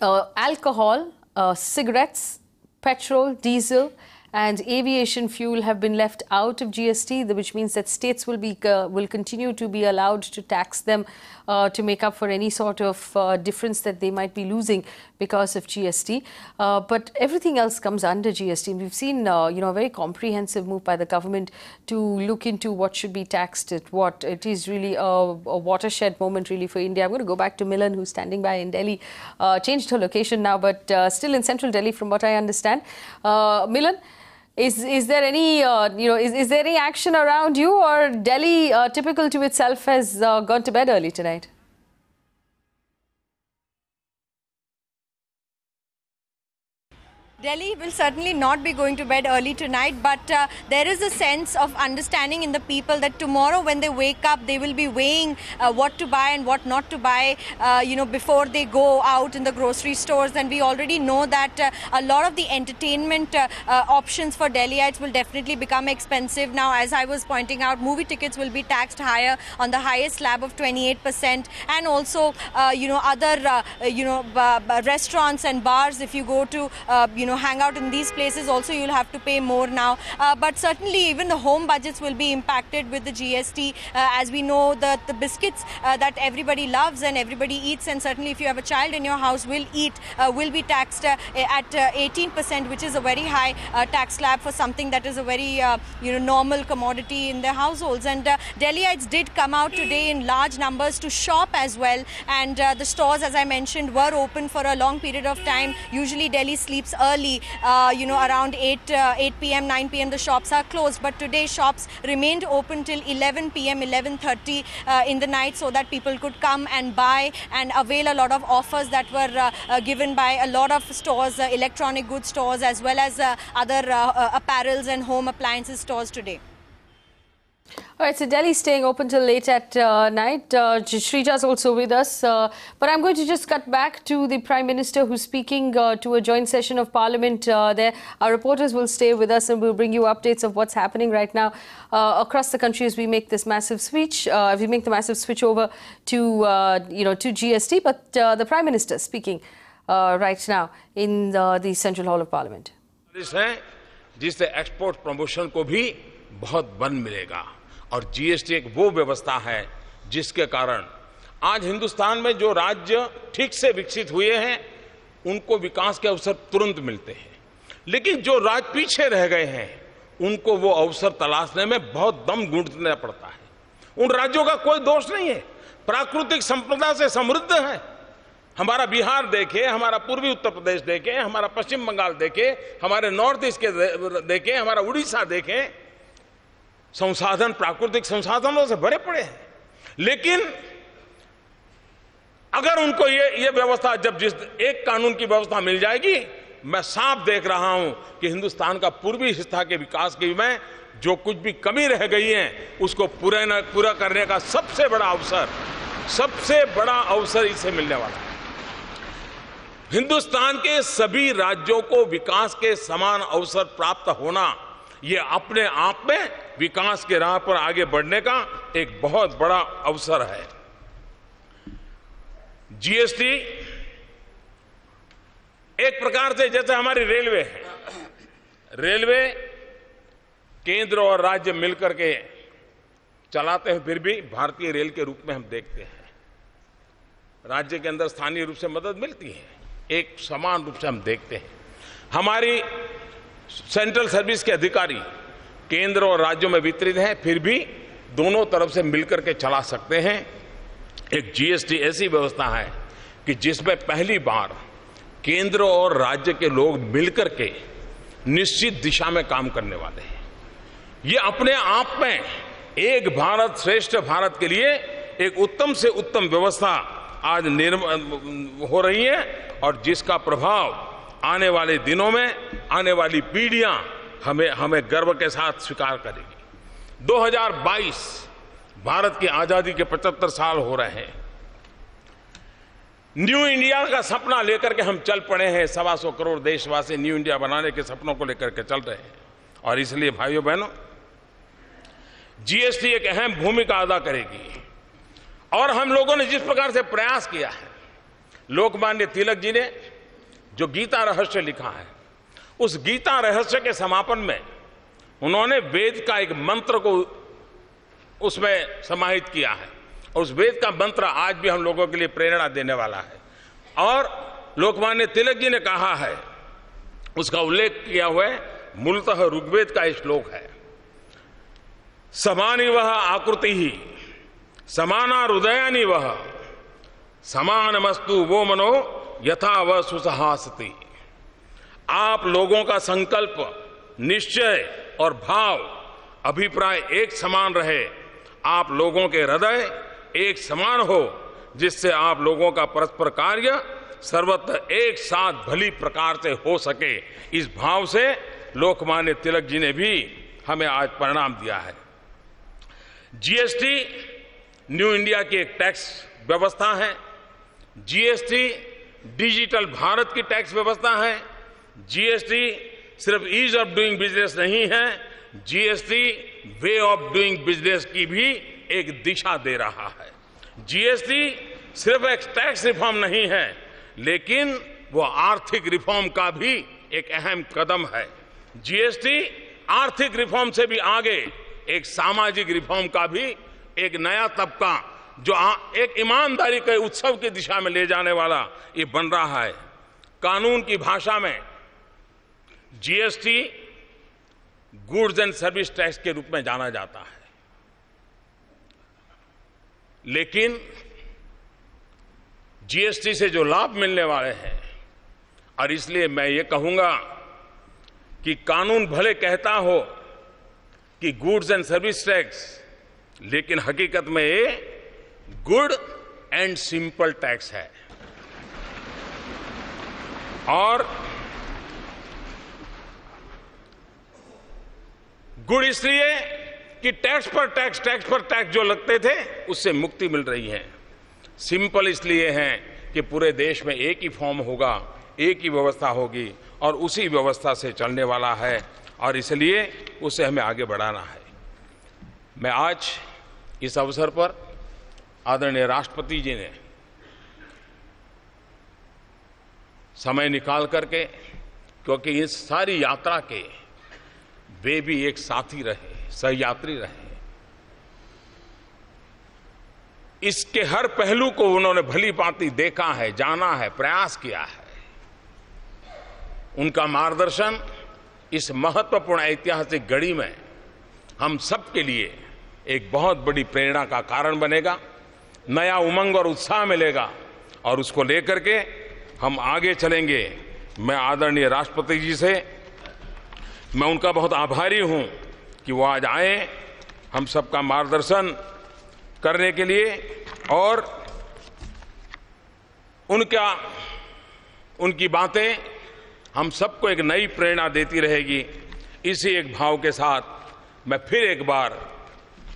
Uh, alcohol, uh, cigarettes, petrol, diesel, and aviation fuel have been left out of GST, which means that states will be uh, will continue to be allowed to tax them uh, to make up for any sort of uh, difference that they might be losing because of GST. Uh, but everything else comes under GST. And we've seen, uh, you know, a very comprehensive move by the government to look into what should be taxed at what. It is really a, a watershed moment, really, for India. I'm going to go back to Milan, who's standing by in Delhi. Uh, changed her location now, but still in central Delhi, from what I understand. Milan. Is, is there any uh, you know is, is there any action around you or Delhi uh, typical to itself has uh, gone to bed early tonight? Delhi will certainly not be going to bed early tonight, but uh, there is a sense of understanding in the people that tomorrow, when they wake up, they will be weighing uh, what to buy and what not to buy, uh, you know, before they go out in the grocery stores. And we already know that uh, a lot of the entertainment uh, uh, options for Delhiites will definitely become expensive. Now, as I was pointing out, movie tickets will be taxed higher on the highest slab of 28%, and also, you know, other, you know, restaurants and bars. If you go to, you know know hang out in these places. Also you'll have to pay more now. Uh, but certainly even the home budgets will be impacted with the GST uh, as we know that the biscuits uh, that everybody loves and everybody eats and certainly if you have a child in your house will eat uh, will be taxed at 18% which is a very high tax slab for something that is a very you know normal commodity in their households. And Delhiites did come out today in large numbers to shop as well. And the stores as I mentioned were open for a long period of time. Usually Delhi sleeps early early, uh, you know, around 8, uh, 8 p.m., 9 p.m. the shops are closed. But today shops remained open till 11 p.m., 11.30 uh, in the night so that people could come and buy and avail a lot of offers that were uh, uh, given by a lot of stores, uh, electronic goods stores as well as other apparels and home appliances stores today. All right, so Delhi staying open till late at uh, night. Uh, is also with us. Uh, but I'm going to just cut back to the Prime Minister who's speaking uh, to a joint session of Parliament uh, there. Our reporters will stay with us and we'll bring you updates of what's happening right now uh, across the country as we make this massive switch, uh, we make the massive switch over to, uh, you know, to GST. But the Prime Minister speaking right now in the, the Central Hall of Parliament. This is export promotion ko bhi बहुत बन मिलेगा। और GST एक वो व्यवस्था है जिसके कारण आज हिंदुस्तान में जो राज्य ठीक से विकसित हुए हैं, उनको विकास के अवसर तुरंत मिलते हैं। लेकिन जो राज्य पीछे रह गए हैं, उनको वो अवसर तलाशने में बहुत दम गूंजना पड़ता है। उन राज्यों का कोई दोष नहीं है। प्राकृतिक संपदा से समृद्ध है। हमारा बिहार देखे, हमारा पूर्वी उत्तर प्रदेश देखे, हमारा पश्चिम बंगाल देखे, हमारे नॉर्थ ईस्ट के देखे, हमारा उड़ीसा देखें संसाधन, प्राकृतिक संसाधनों से भरे पड़े हैं। लेकिन अगर उनको ये ये व्यवस्था, जब जिस एक कानून की व्यवस्था मिल जाएगी, मैं साफ़ देख रहा हूँ कि हिंदुस्तान का पूर्वी हिस्सा के विकास की में जो कुछ भी कमी रह गई है, उसको पूरा न, पूरा करने का सबसे बड़ा अवसर, सबसे बड़ा अवसर इसे मिलने वाला है। हिंदुस्तान के सभी राज्यों को विकास के समान अवसर प्राप्त होना, ये अपने आप में विकास के राह पर आगे बढ़ने का एक बहुत बड़ा अवसर है। जीएसटी एक प्रकार से जैसे हमारी रेलवे है। रेलवे केंद्र और राज्य मिलकर के चलाते हैं, फिर भी भारतीय रेल के रूप में हम देखते हैं। राज्य के अंदर स्थानीय रूप से मदद मिलती है, एक समान रूप से हम देखते हैं। हमारी सेंट्रल सर्विस के अधिकारी केंद्र और राज्यों में वितरित हैं, फिर भी दोनों तरफ़ से मिलकर के चला सकते हैं। एक जीएसटी ऐसी व्यवस्था है कि जिसमें पहली बार केंद्र और राज्य के लोग मिलकर के निश्चित दिशा में काम करने वाले हैं। ये अपने आप में एक भारत श्रेष्ठ भारत के लिए एक उत्तम से उत्तम व्यवस्था आज हो रही है और जिसका प्रभाव आने वाले दिनों में, आने वाली पीढ़ियाँ हमें हमें गर्व के साथ स्वीकार करेगी। 2022 भारत की आज़ादी के 75 साल हो रहे हैं। न्यू इंडिया का सपना लेकर के हम चल पड़े हैं। सवा सौ करोड़ देशवासी न्यू इंडिया बनाने के सपनों को लेकर के चल रहे हैं। और इसलिए भाइयों बहनों जीएसटी एक अहम भूमिका अदा करेगी। और हम लोगों ने जिस प्रकार से प्रयास किया है, लोकमान्य तिलक जी ने, जो गीता रहस्य लिखा है उस गीता रहस्य के समापन में उन्होंने वेद का एक मंत्र को उसमें समाहित किया है। और उस वेद का मंत्र आज भी हम लोगों के लिए प्रेरणा देने वाला है। और लोकमान्य तिलक जी ने कहा है, उसका उल्लेख किया हुआ है, मूलतः ऋग्वेद का श्लोक है। समानी वह आकृति ही समाना हृदयानी वह समान मस्तु वो मनो यथा वह सुसहासती आप लोगों का संकल्प, निश्चय और भाव, अभिप्राय एक समान रहे। आप लोगों के हृदय एक समान हो, जिससे आप लोगों का परस्पर कार्य सर्वत्र एक साथ भली प्रकार से हो सके। इस भाव से लोकमान्य तिलक जी ने भी हमें आज परिणाम दिया है। जीएसटी न्यू इंडिया की एक टैक्स व्यवस्था है। जीएसटी डिजिटल भारत की टैक्स व्यवस्था है। जीएसटी सिर्फ़ ईज ऑफ़ डूइंग बिज़नेस नहीं है। GST way of doing business की भी एक दिशा दे रहा है। जीएसटी सिर्फ़ एक टैक्स रिफॉर्म नहीं है, लेकिन वो आर्थिक रिफॉर्म का भी एक अहम कदम है। जीएसटी आर्थिक रिफॉर्म से भी आगे, एक सामाजिक रिफॉर्म का भी एक नया तबका, जो एक ईमानदारी के उत्सव की दिशा में ले जाने वाला ये बन रहा है। कानून की भाषा में GST goods and service tax के रूप में जाना जाता है। लेकिन जीएसटी से जो लाभ मिलने वाले हैं, और इसलिए मैं ये कहूँगा कि कानून भले कहता हो कि गुड्स एंड सर्विस टैक्स लेकिन हकीकत में ये गुड एंड सिंपल टैक्स है। और गुड इसलिए कि टैक्स पर टैक्स टैक्स पर टैक्स जो लगते थे, उससे मुक्ति मिल रही है। सिंपल इसलिए है कि पूरे देश में एक ही फॉर्म होगा, एक ही व्यवस्था होगी और उसी व्यवस्था से चलने वाला है और इसलिए उसे हमें आगे बढ़ाना है। मैं आज इस अवसर पर आदरणीय राष्ट्रपति जी ने समय निकाल करके, क्योंकि इस सारी यात्रा के वे भी एक साथी रहे, सहयात्री रहे। इसके हर पहलू को उन्होंने भली भांति देखा है, जाना है, प्रयास किया है। उनका मार्गदर्शन इस महत्वपूर्ण ऐतिहासिक घड़ी में हम सबके लिए एक बहुत बड़ी प्रेरणा का कारण बनेगा, नया उमंग और उत्साह मिलेगा और उसको लेकर के हम आगे चलेंगे। मैं आदरणीय राष्ट्रपति जी से मैं उनका बहुत आभारी हूँ कि वो आज आए, हम सबका मार्गदर्शन करने के लिए और उनका, उनकी बातें हम सबको एक नई प्रेरणा देती रहेगी। इसी एक भाव के साथ मैं फिर एक बार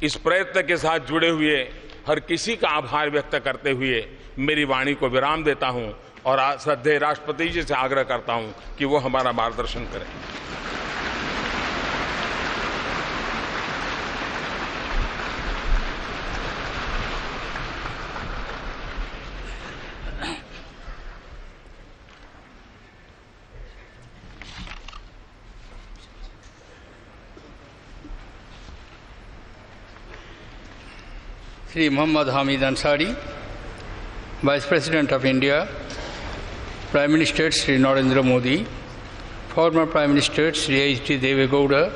इस प्रयत्न के साथ जुड़े हुए हर किसी का आभार व्यक्त करते हुए मेरी वाणी को विराम देता हूँ और श्रद्धेय राष्ट्रपति जी से आग्रह करता हूँ कि वो हमारा मार्गदर्शन करें। Sri Muhammad Hamid Ansari, Vice President of India, Prime Minister Sri Narendra Modi, former Prime Minister Sri H.D. Deve Gowda,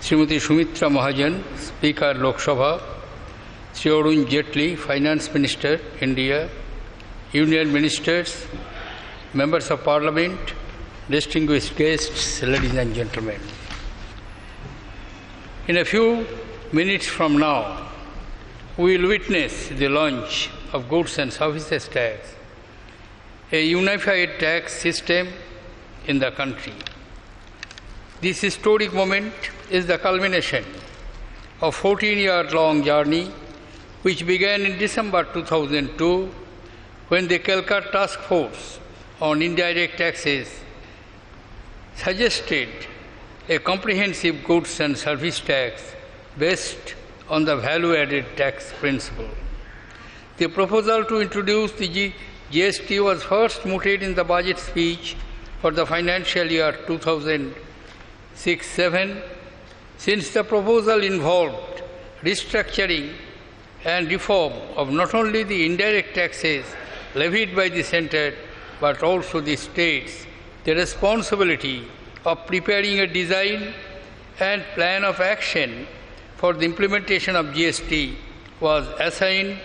Srimati Sumitra Mahajan, Speaker Lok Sabha, Sri Arun Finance Minister, India, Union Ministers, Members of Parliament, distinguished guests, ladies and gentlemen. In a few minutes from now, we will witness the launch of goods and services tax, a unified tax system in the country. This historic moment is the culmination of a 14 year long journey which began in December 2002 when the Kelkar Task Force on Indirect Taxes suggested a comprehensive goods and service tax based on the value added tax principle. The proposal to introduce the GST was first mooted in the budget speech for the financial year 2006-7 since the proposal involved restructuring and reform of not only the indirect taxes levied by the center but also the states, the responsibility of preparing a design and plan of action for the implementation of GST was assigned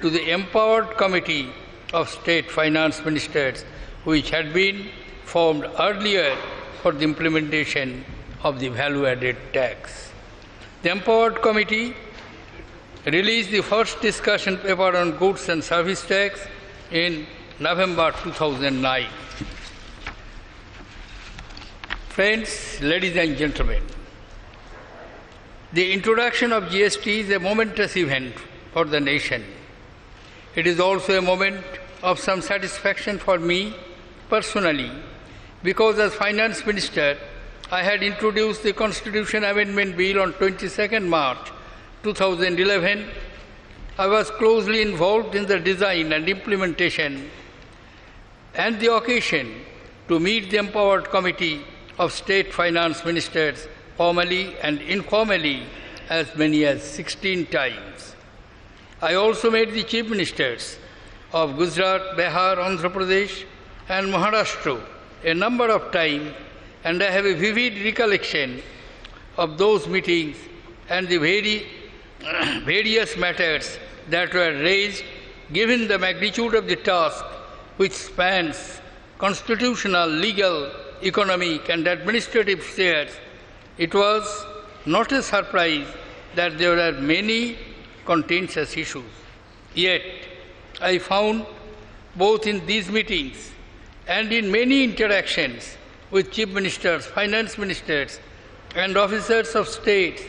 to the empowered committee of state finance ministers, which had been formed earlier for the implementation of the value added tax. The empowered committee released the first discussion paper on goods and service tax in November 2009. Friends, ladies and gentlemen, the introduction of GST is a momentous event for the nation. It is also a moment of some satisfaction for me personally because as finance minister I had introduced the constitution amendment bill on 22nd March 2011 I was closely involved in the design and implementation and the occasion to meet the empowered committee of state finance ministers formally and informally as many as 16 times. I also met the chief ministers of Gujarat, Bihar, Andhra Pradesh, and Maharashtra a number of times, and I have a vivid recollection of those meetings and the very, <clears throat> various matters that were raised given the magnitude of the task which spans constitutional, legal, economic, and administrative spheres. It was not a surprise that there were many contentious issues. Yet, I found both in these meetings and in many interactions with chief ministers, finance ministers, and officers of state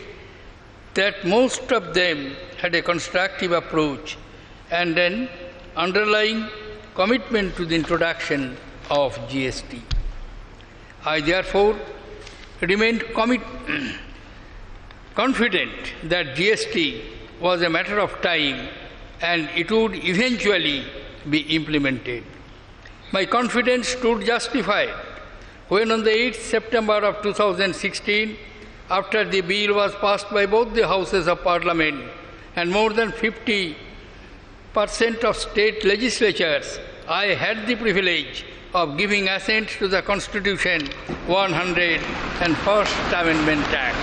that most of them had a constructive approach and an underlying commitment to the introduction of GST. I therefore remained confident that GST was a matter of time and it would eventually be implemented. My confidence stood justified when on the 8th September of 2016, after the bill was passed by both the houses of parliament and more than 50 percent of state legislatures, I had the privilege of giving assent to the Constitution 101st Amendment Act.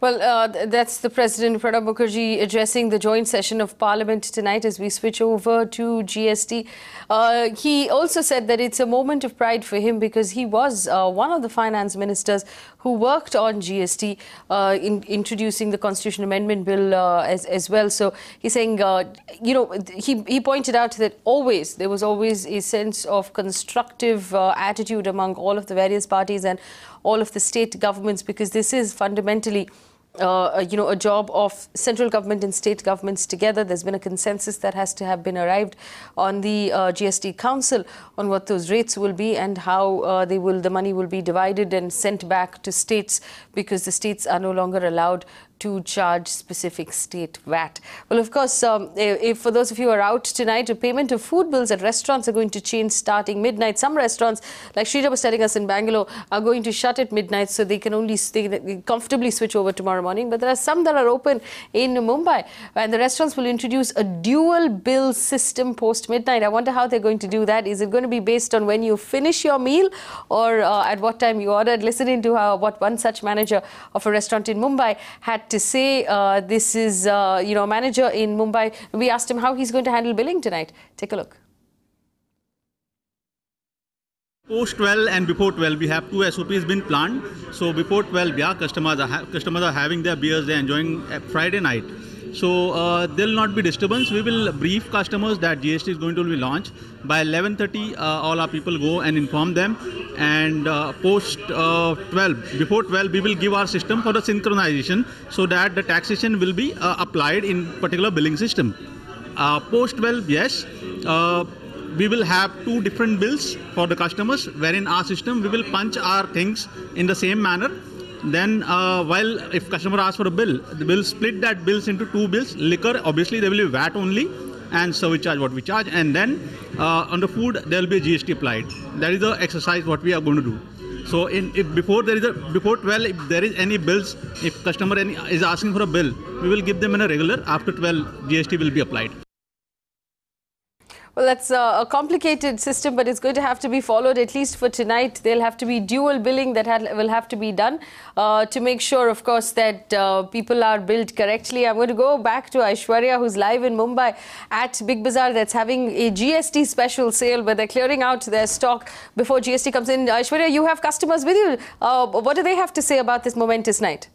Well, uh, that's the President Pranab Mukherjee addressing the joint session of Parliament tonight as we switch over to GST. Uh, he also said that it's a moment of pride for him because he was uh, one of the finance ministers who worked on GST uh, in introducing the Constitution Amendment Bill uh, as, as well. So he's saying, uh, you know, he, he pointed out that always, there was always a sense of constructive uh, attitude among all of the various parties and all of the state governments because this is fundamentally uh, you know, a job of central government and state governments together. There's been a consensus that has to have been arrived on the uh, GST Council on what those rates will be and how uh, they will, the money will be divided and sent back to states because the states are no longer allowed to charge specific state VAT. Well, of course, um, if, for those of you who are out tonight, a payment of food bills at restaurants are going to change starting midnight. Some restaurants, like Shrija was telling us in Bangalore, are going to shut at midnight so they can only they comfortably switch over tomorrow morning. But there are some that are open in Mumbai, and the restaurants will introduce a dual bill system post midnight. I wonder how they're going to do that. Is it going to be based on when you finish your meal or uh, at what time you ordered? Listen into how what one such manager of a restaurant in Mumbai had to say. Uh, this is, uh, you know, manager in Mumbai. We asked him how he's going to handle billing tonight. Take a look. Post 12 and before 12, we have two SOPs been planned. So before 12, yeah, customers are customers are having their beers, they're enjoying uh, Friday night. So uh, there'll not be disturbance. We will brief customers that GST is going to be launched by 11:30. Uh, all our people go and inform them. And uh, post uh, 12, before 12, we will give our system for the synchronization so that the taxation will be uh, applied in particular billing system. Uh, post 12, yes. We will have two different bills for the customers wherein our system we will punch our things in the same manner then uh, while if customer asks for a bill we will split that bills into two bills liquor obviously there will be vat only and service charge what we charge, and then uh, on the food there will be GST applied. That is the exercise what we are going to do. So in if before there is a before 12 if there is any bills if customer any, is asking for a bill we will give them in a regular after 12 GST will be applied. Well, that's a complicated system, but it's going to have to be followed at least for tonight. There'll have to be dual billing that will have to be done uh, to make sure, of course, that uh, people are billed correctly. I'm going to go back to Aishwarya, who's live in Mumbai at Big Bazaar that's having a GST special sale where they're clearing out their stock before GST comes in. Aishwarya, you have customers with you. Uh, what do they have to say about this momentous night?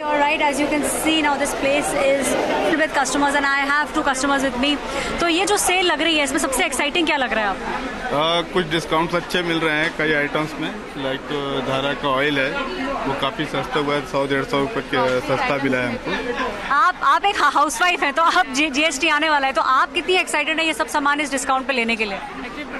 Right as you can see now this place is with customers and I have two customers with me तो ये जो cell लग रही है, इसमें सबसे exciting क्या लग रहा है आपको? कुछ डिस्काउंट्स अच्छे मिल रहे हैं कई आइटम्स में। लाइक धारा का ऑयल है वो काफ़ी सस्ता हुआ है सौ डेढ़ सौ रुपये सस्ता मिला है हमको। आप आप एक हाउस वाइफ हैं तो आप जी जीएसटी आने वाला है तो आप कितनी एक्साइटेड है ये सब सामान इस डिस्काउंट पे लेने के लिए?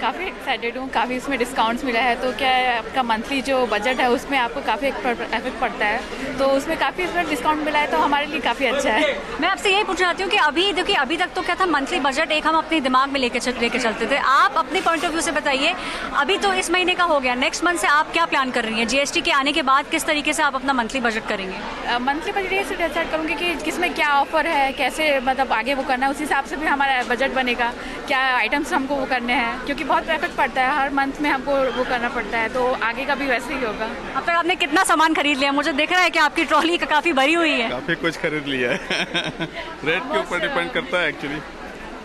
काफ़ी एक्साइटेड हूँ काफ़ी इसमें डिस्काउंट्स मिला है तो क्या है आपका मंथली जो बजट है उसमें आपको काफ़ी इफ़ेक्ट पड़ता है। तो उसमें काफ़ी इसमें डिस्काउंट मिला है तो हमारे लिए काफ़ी अच्छा है। मैं आपसे यही पूछ चाहती हूँ कि अभी देखिए अभी तक तो क्या था मंथली बजट एक हम अपने दिमाग में लेके लेके चलते थे। आप अपने पॉइंट ऑफ़ व्यू से बताइए अभी तो इस महीने का हो गया नेक्स्ट मंथ से आप क्या प्लान कर रही हैं? जीएसटी के आने के बाद किस तरीके से आप अपना मंथली बजट करेंगे? मंथली बजट ये डिसाइड करूँगी कि किसमें क्या ऑफ़र है कैसे मतलब आगे वो करना है उस हिसाब से भी हमारा बजट बनेगा क्या आइटम्स हमको वो करने हैं क्योंकि बहुत इफ़ेक्ट पड़ता है हर मंथ में हमको वो करना पड़ता है तो आगे का भी वैसे ही होगा। अब तक आपने कितना सामान खरीद लिया? मुझे देख रहा है कि आपकी ट्रॉली काफ़ी भरी हुई है। काफ़ी कुछ खरीद लिया है। <laughs> रेट के ऊपर डिपेंड करता है एक्चुअली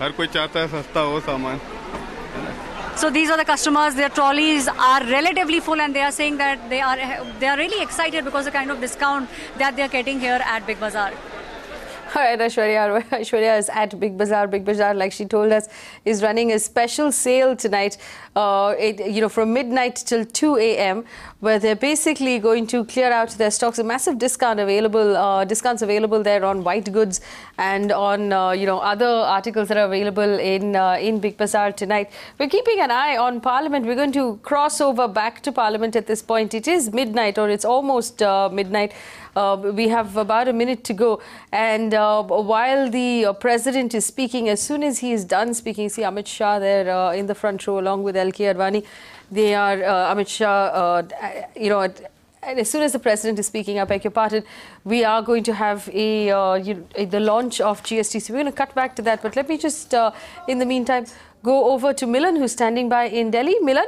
हर कोई चाहता है सस्ता हो सामान। So these are the customers. Their trolleys are relatively full, and they are saying that they are they are really excited because the kind of discount that they are getting here at Big Bazaar. All right, <laughs> Aishwarya, Aishwarya is at Big Bazaar. Big Bazaar, like she told us, is running a special sale tonight, uh, it, you know, from midnight till 2 a.m., where they're basically going to clear out their stocks. A massive discount available, uh, discounts available there on white goods and on, uh, you know, other articles that are available in, uh, in Big Bazaar tonight. We're keeping an eye on Parliament. We're going to cross over back to Parliament at this point. It is midnight, or it's almost uh, midnight. Uh, we have about a minute to go. And uh, while the president is speaking, as soon as he is done speaking, see Amit Shah there in the front row along with LK Advani. They are, uh, Amit Shah, uh, you know, and as soon as the president is speaking, I beg your pardon, we are going to have a, uh, you, the launch of GST. So we're going to cut back to that. But let me just, uh, in the meantime, go over to Milan, who's standing by in Delhi. Milan?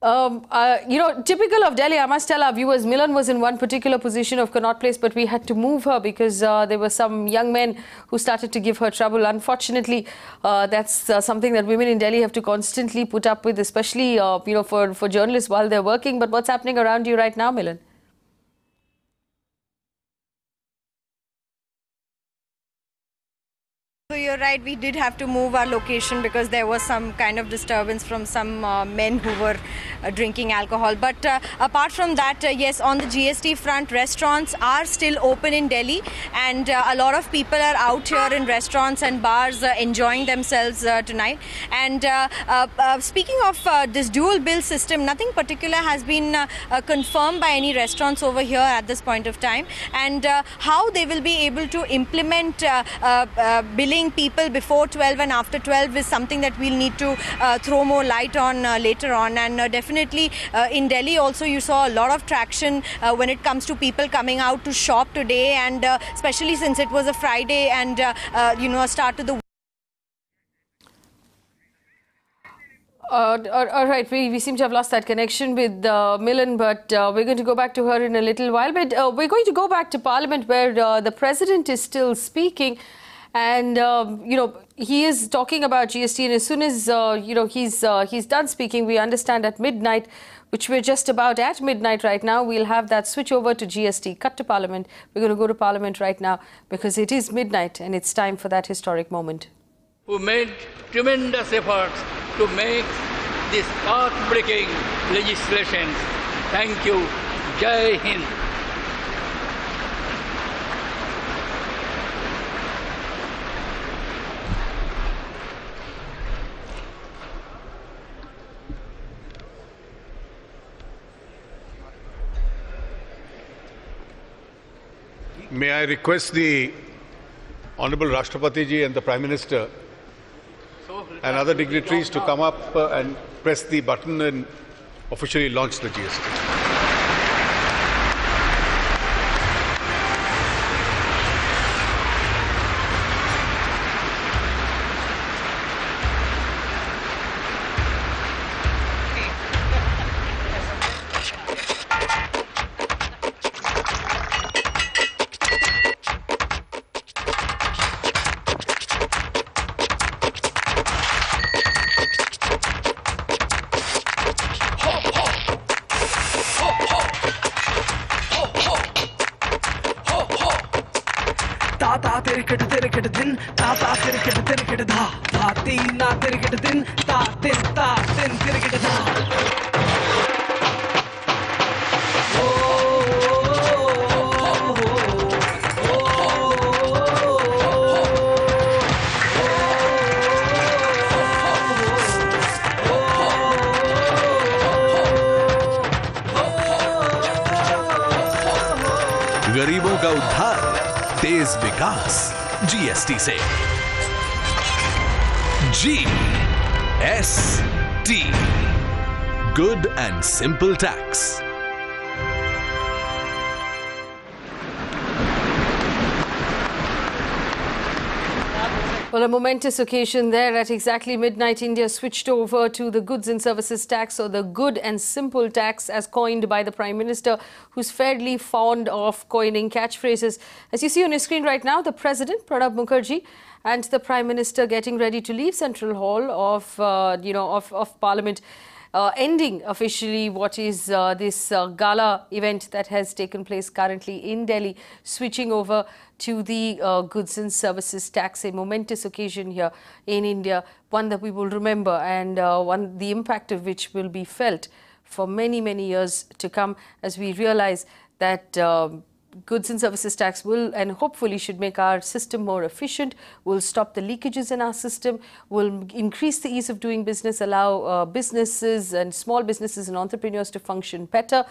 Um, uh, you know, typical of Delhi, I must tell our viewers, Milan was in one particular position of Connaught Place, but we had to move her because uh, there were some young men who started to give her trouble. Unfortunately, uh, that's uh, something that women in Delhi have to constantly put up with, especially, uh, you know, for, for journalists while they're working. But what's happening around you right now, Milan? You're right, we did have to move our location because there was some kind of disturbance from some uh, men who were uh, drinking alcohol. But uh, apart from that, uh, yes, on the GST front, restaurants are still open in Delhi and uh, a lot of people are out here in restaurants and bars uh, enjoying themselves uh, tonight. And uh, speaking of this dual bill system, nothing particular has been confirmed by any restaurants over here at this point of time. And how they will be able to implement billing people before 12 and after 12 is something that we'll need to uh, throw more light on uh, later on. And uh, definitely uh, in Delhi also you saw a lot of traction uh, when it comes to people coming out to shop today and uh, especially since it was a Friday and you know a start to the Uh, all right, we, we seem to have lost that connection with uh, Milan, but uh, we're going to go back to her in a little while. But we're going to go back to Parliament where the President is still speaking. And um, you know he is talking about GST, and as soon as uh, you know he's uh, he's done speaking, we understand at midnight, which we're just about at midnight right now, we'll have that switch over to GST. Cut to Parliament. We're going to go to Parliament right now because it is midnight and it's time for that historic moment. Who made tremendous efforts to make this path-breaking legislation. Thank you. Jai Hind. May I request the Honorable Rashtrapati ji and the Prime Minister and other dignitaries to come up and press the button and officially launch the GST. G S T. Good and simple tax. Well, a momentous occasion there at exactly midnight, India switched over to the Goods and Services Tax or the Good and Simple Tax as coined by the Prime Minister, who's fairly fond of coining catchphrases. As you see on your screen right now, the President, Pranab Mukherjee, and the Prime Minister getting ready to leave Central Hall of, uh, you know, of, of Parliament. Uh, ending officially what is uh, this uh, gala event that has taken place currently in Delhi, switching over to the uh, goods and services tax, a momentous occasion here in India, one that we will remember and uh, one the impact of which will be felt for many, many years to come as we realize that um, goods and services tax will and hopefully should make our system more efficient, will stop the leakages in our system, will increase the ease of doing business, allow uh, businesses and small businesses and entrepreneurs to function better.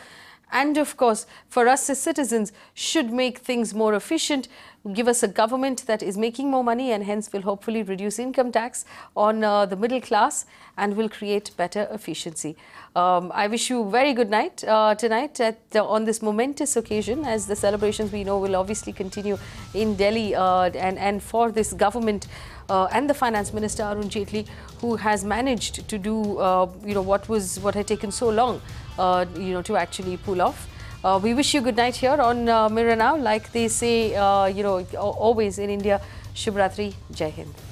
And of course, for us as citizens, should make things more efficient, give us a government that is making more money and hence will hopefully reduce income tax on uh, the middle class and will create better efficiency. Um, I wish you very good night uh, tonight at, on this momentous occasion as the celebrations we know will obviously continue in Delhi uh, and, and for this government uh, and the finance minister Arun Jaitley who has managed to do uh, you know what was what had taken so long you know to actually pull off. Uh, we wish you good night here on uh, Mirror Now. Like they say, uh, you know, always in India, Shubhratri, Jai Hind.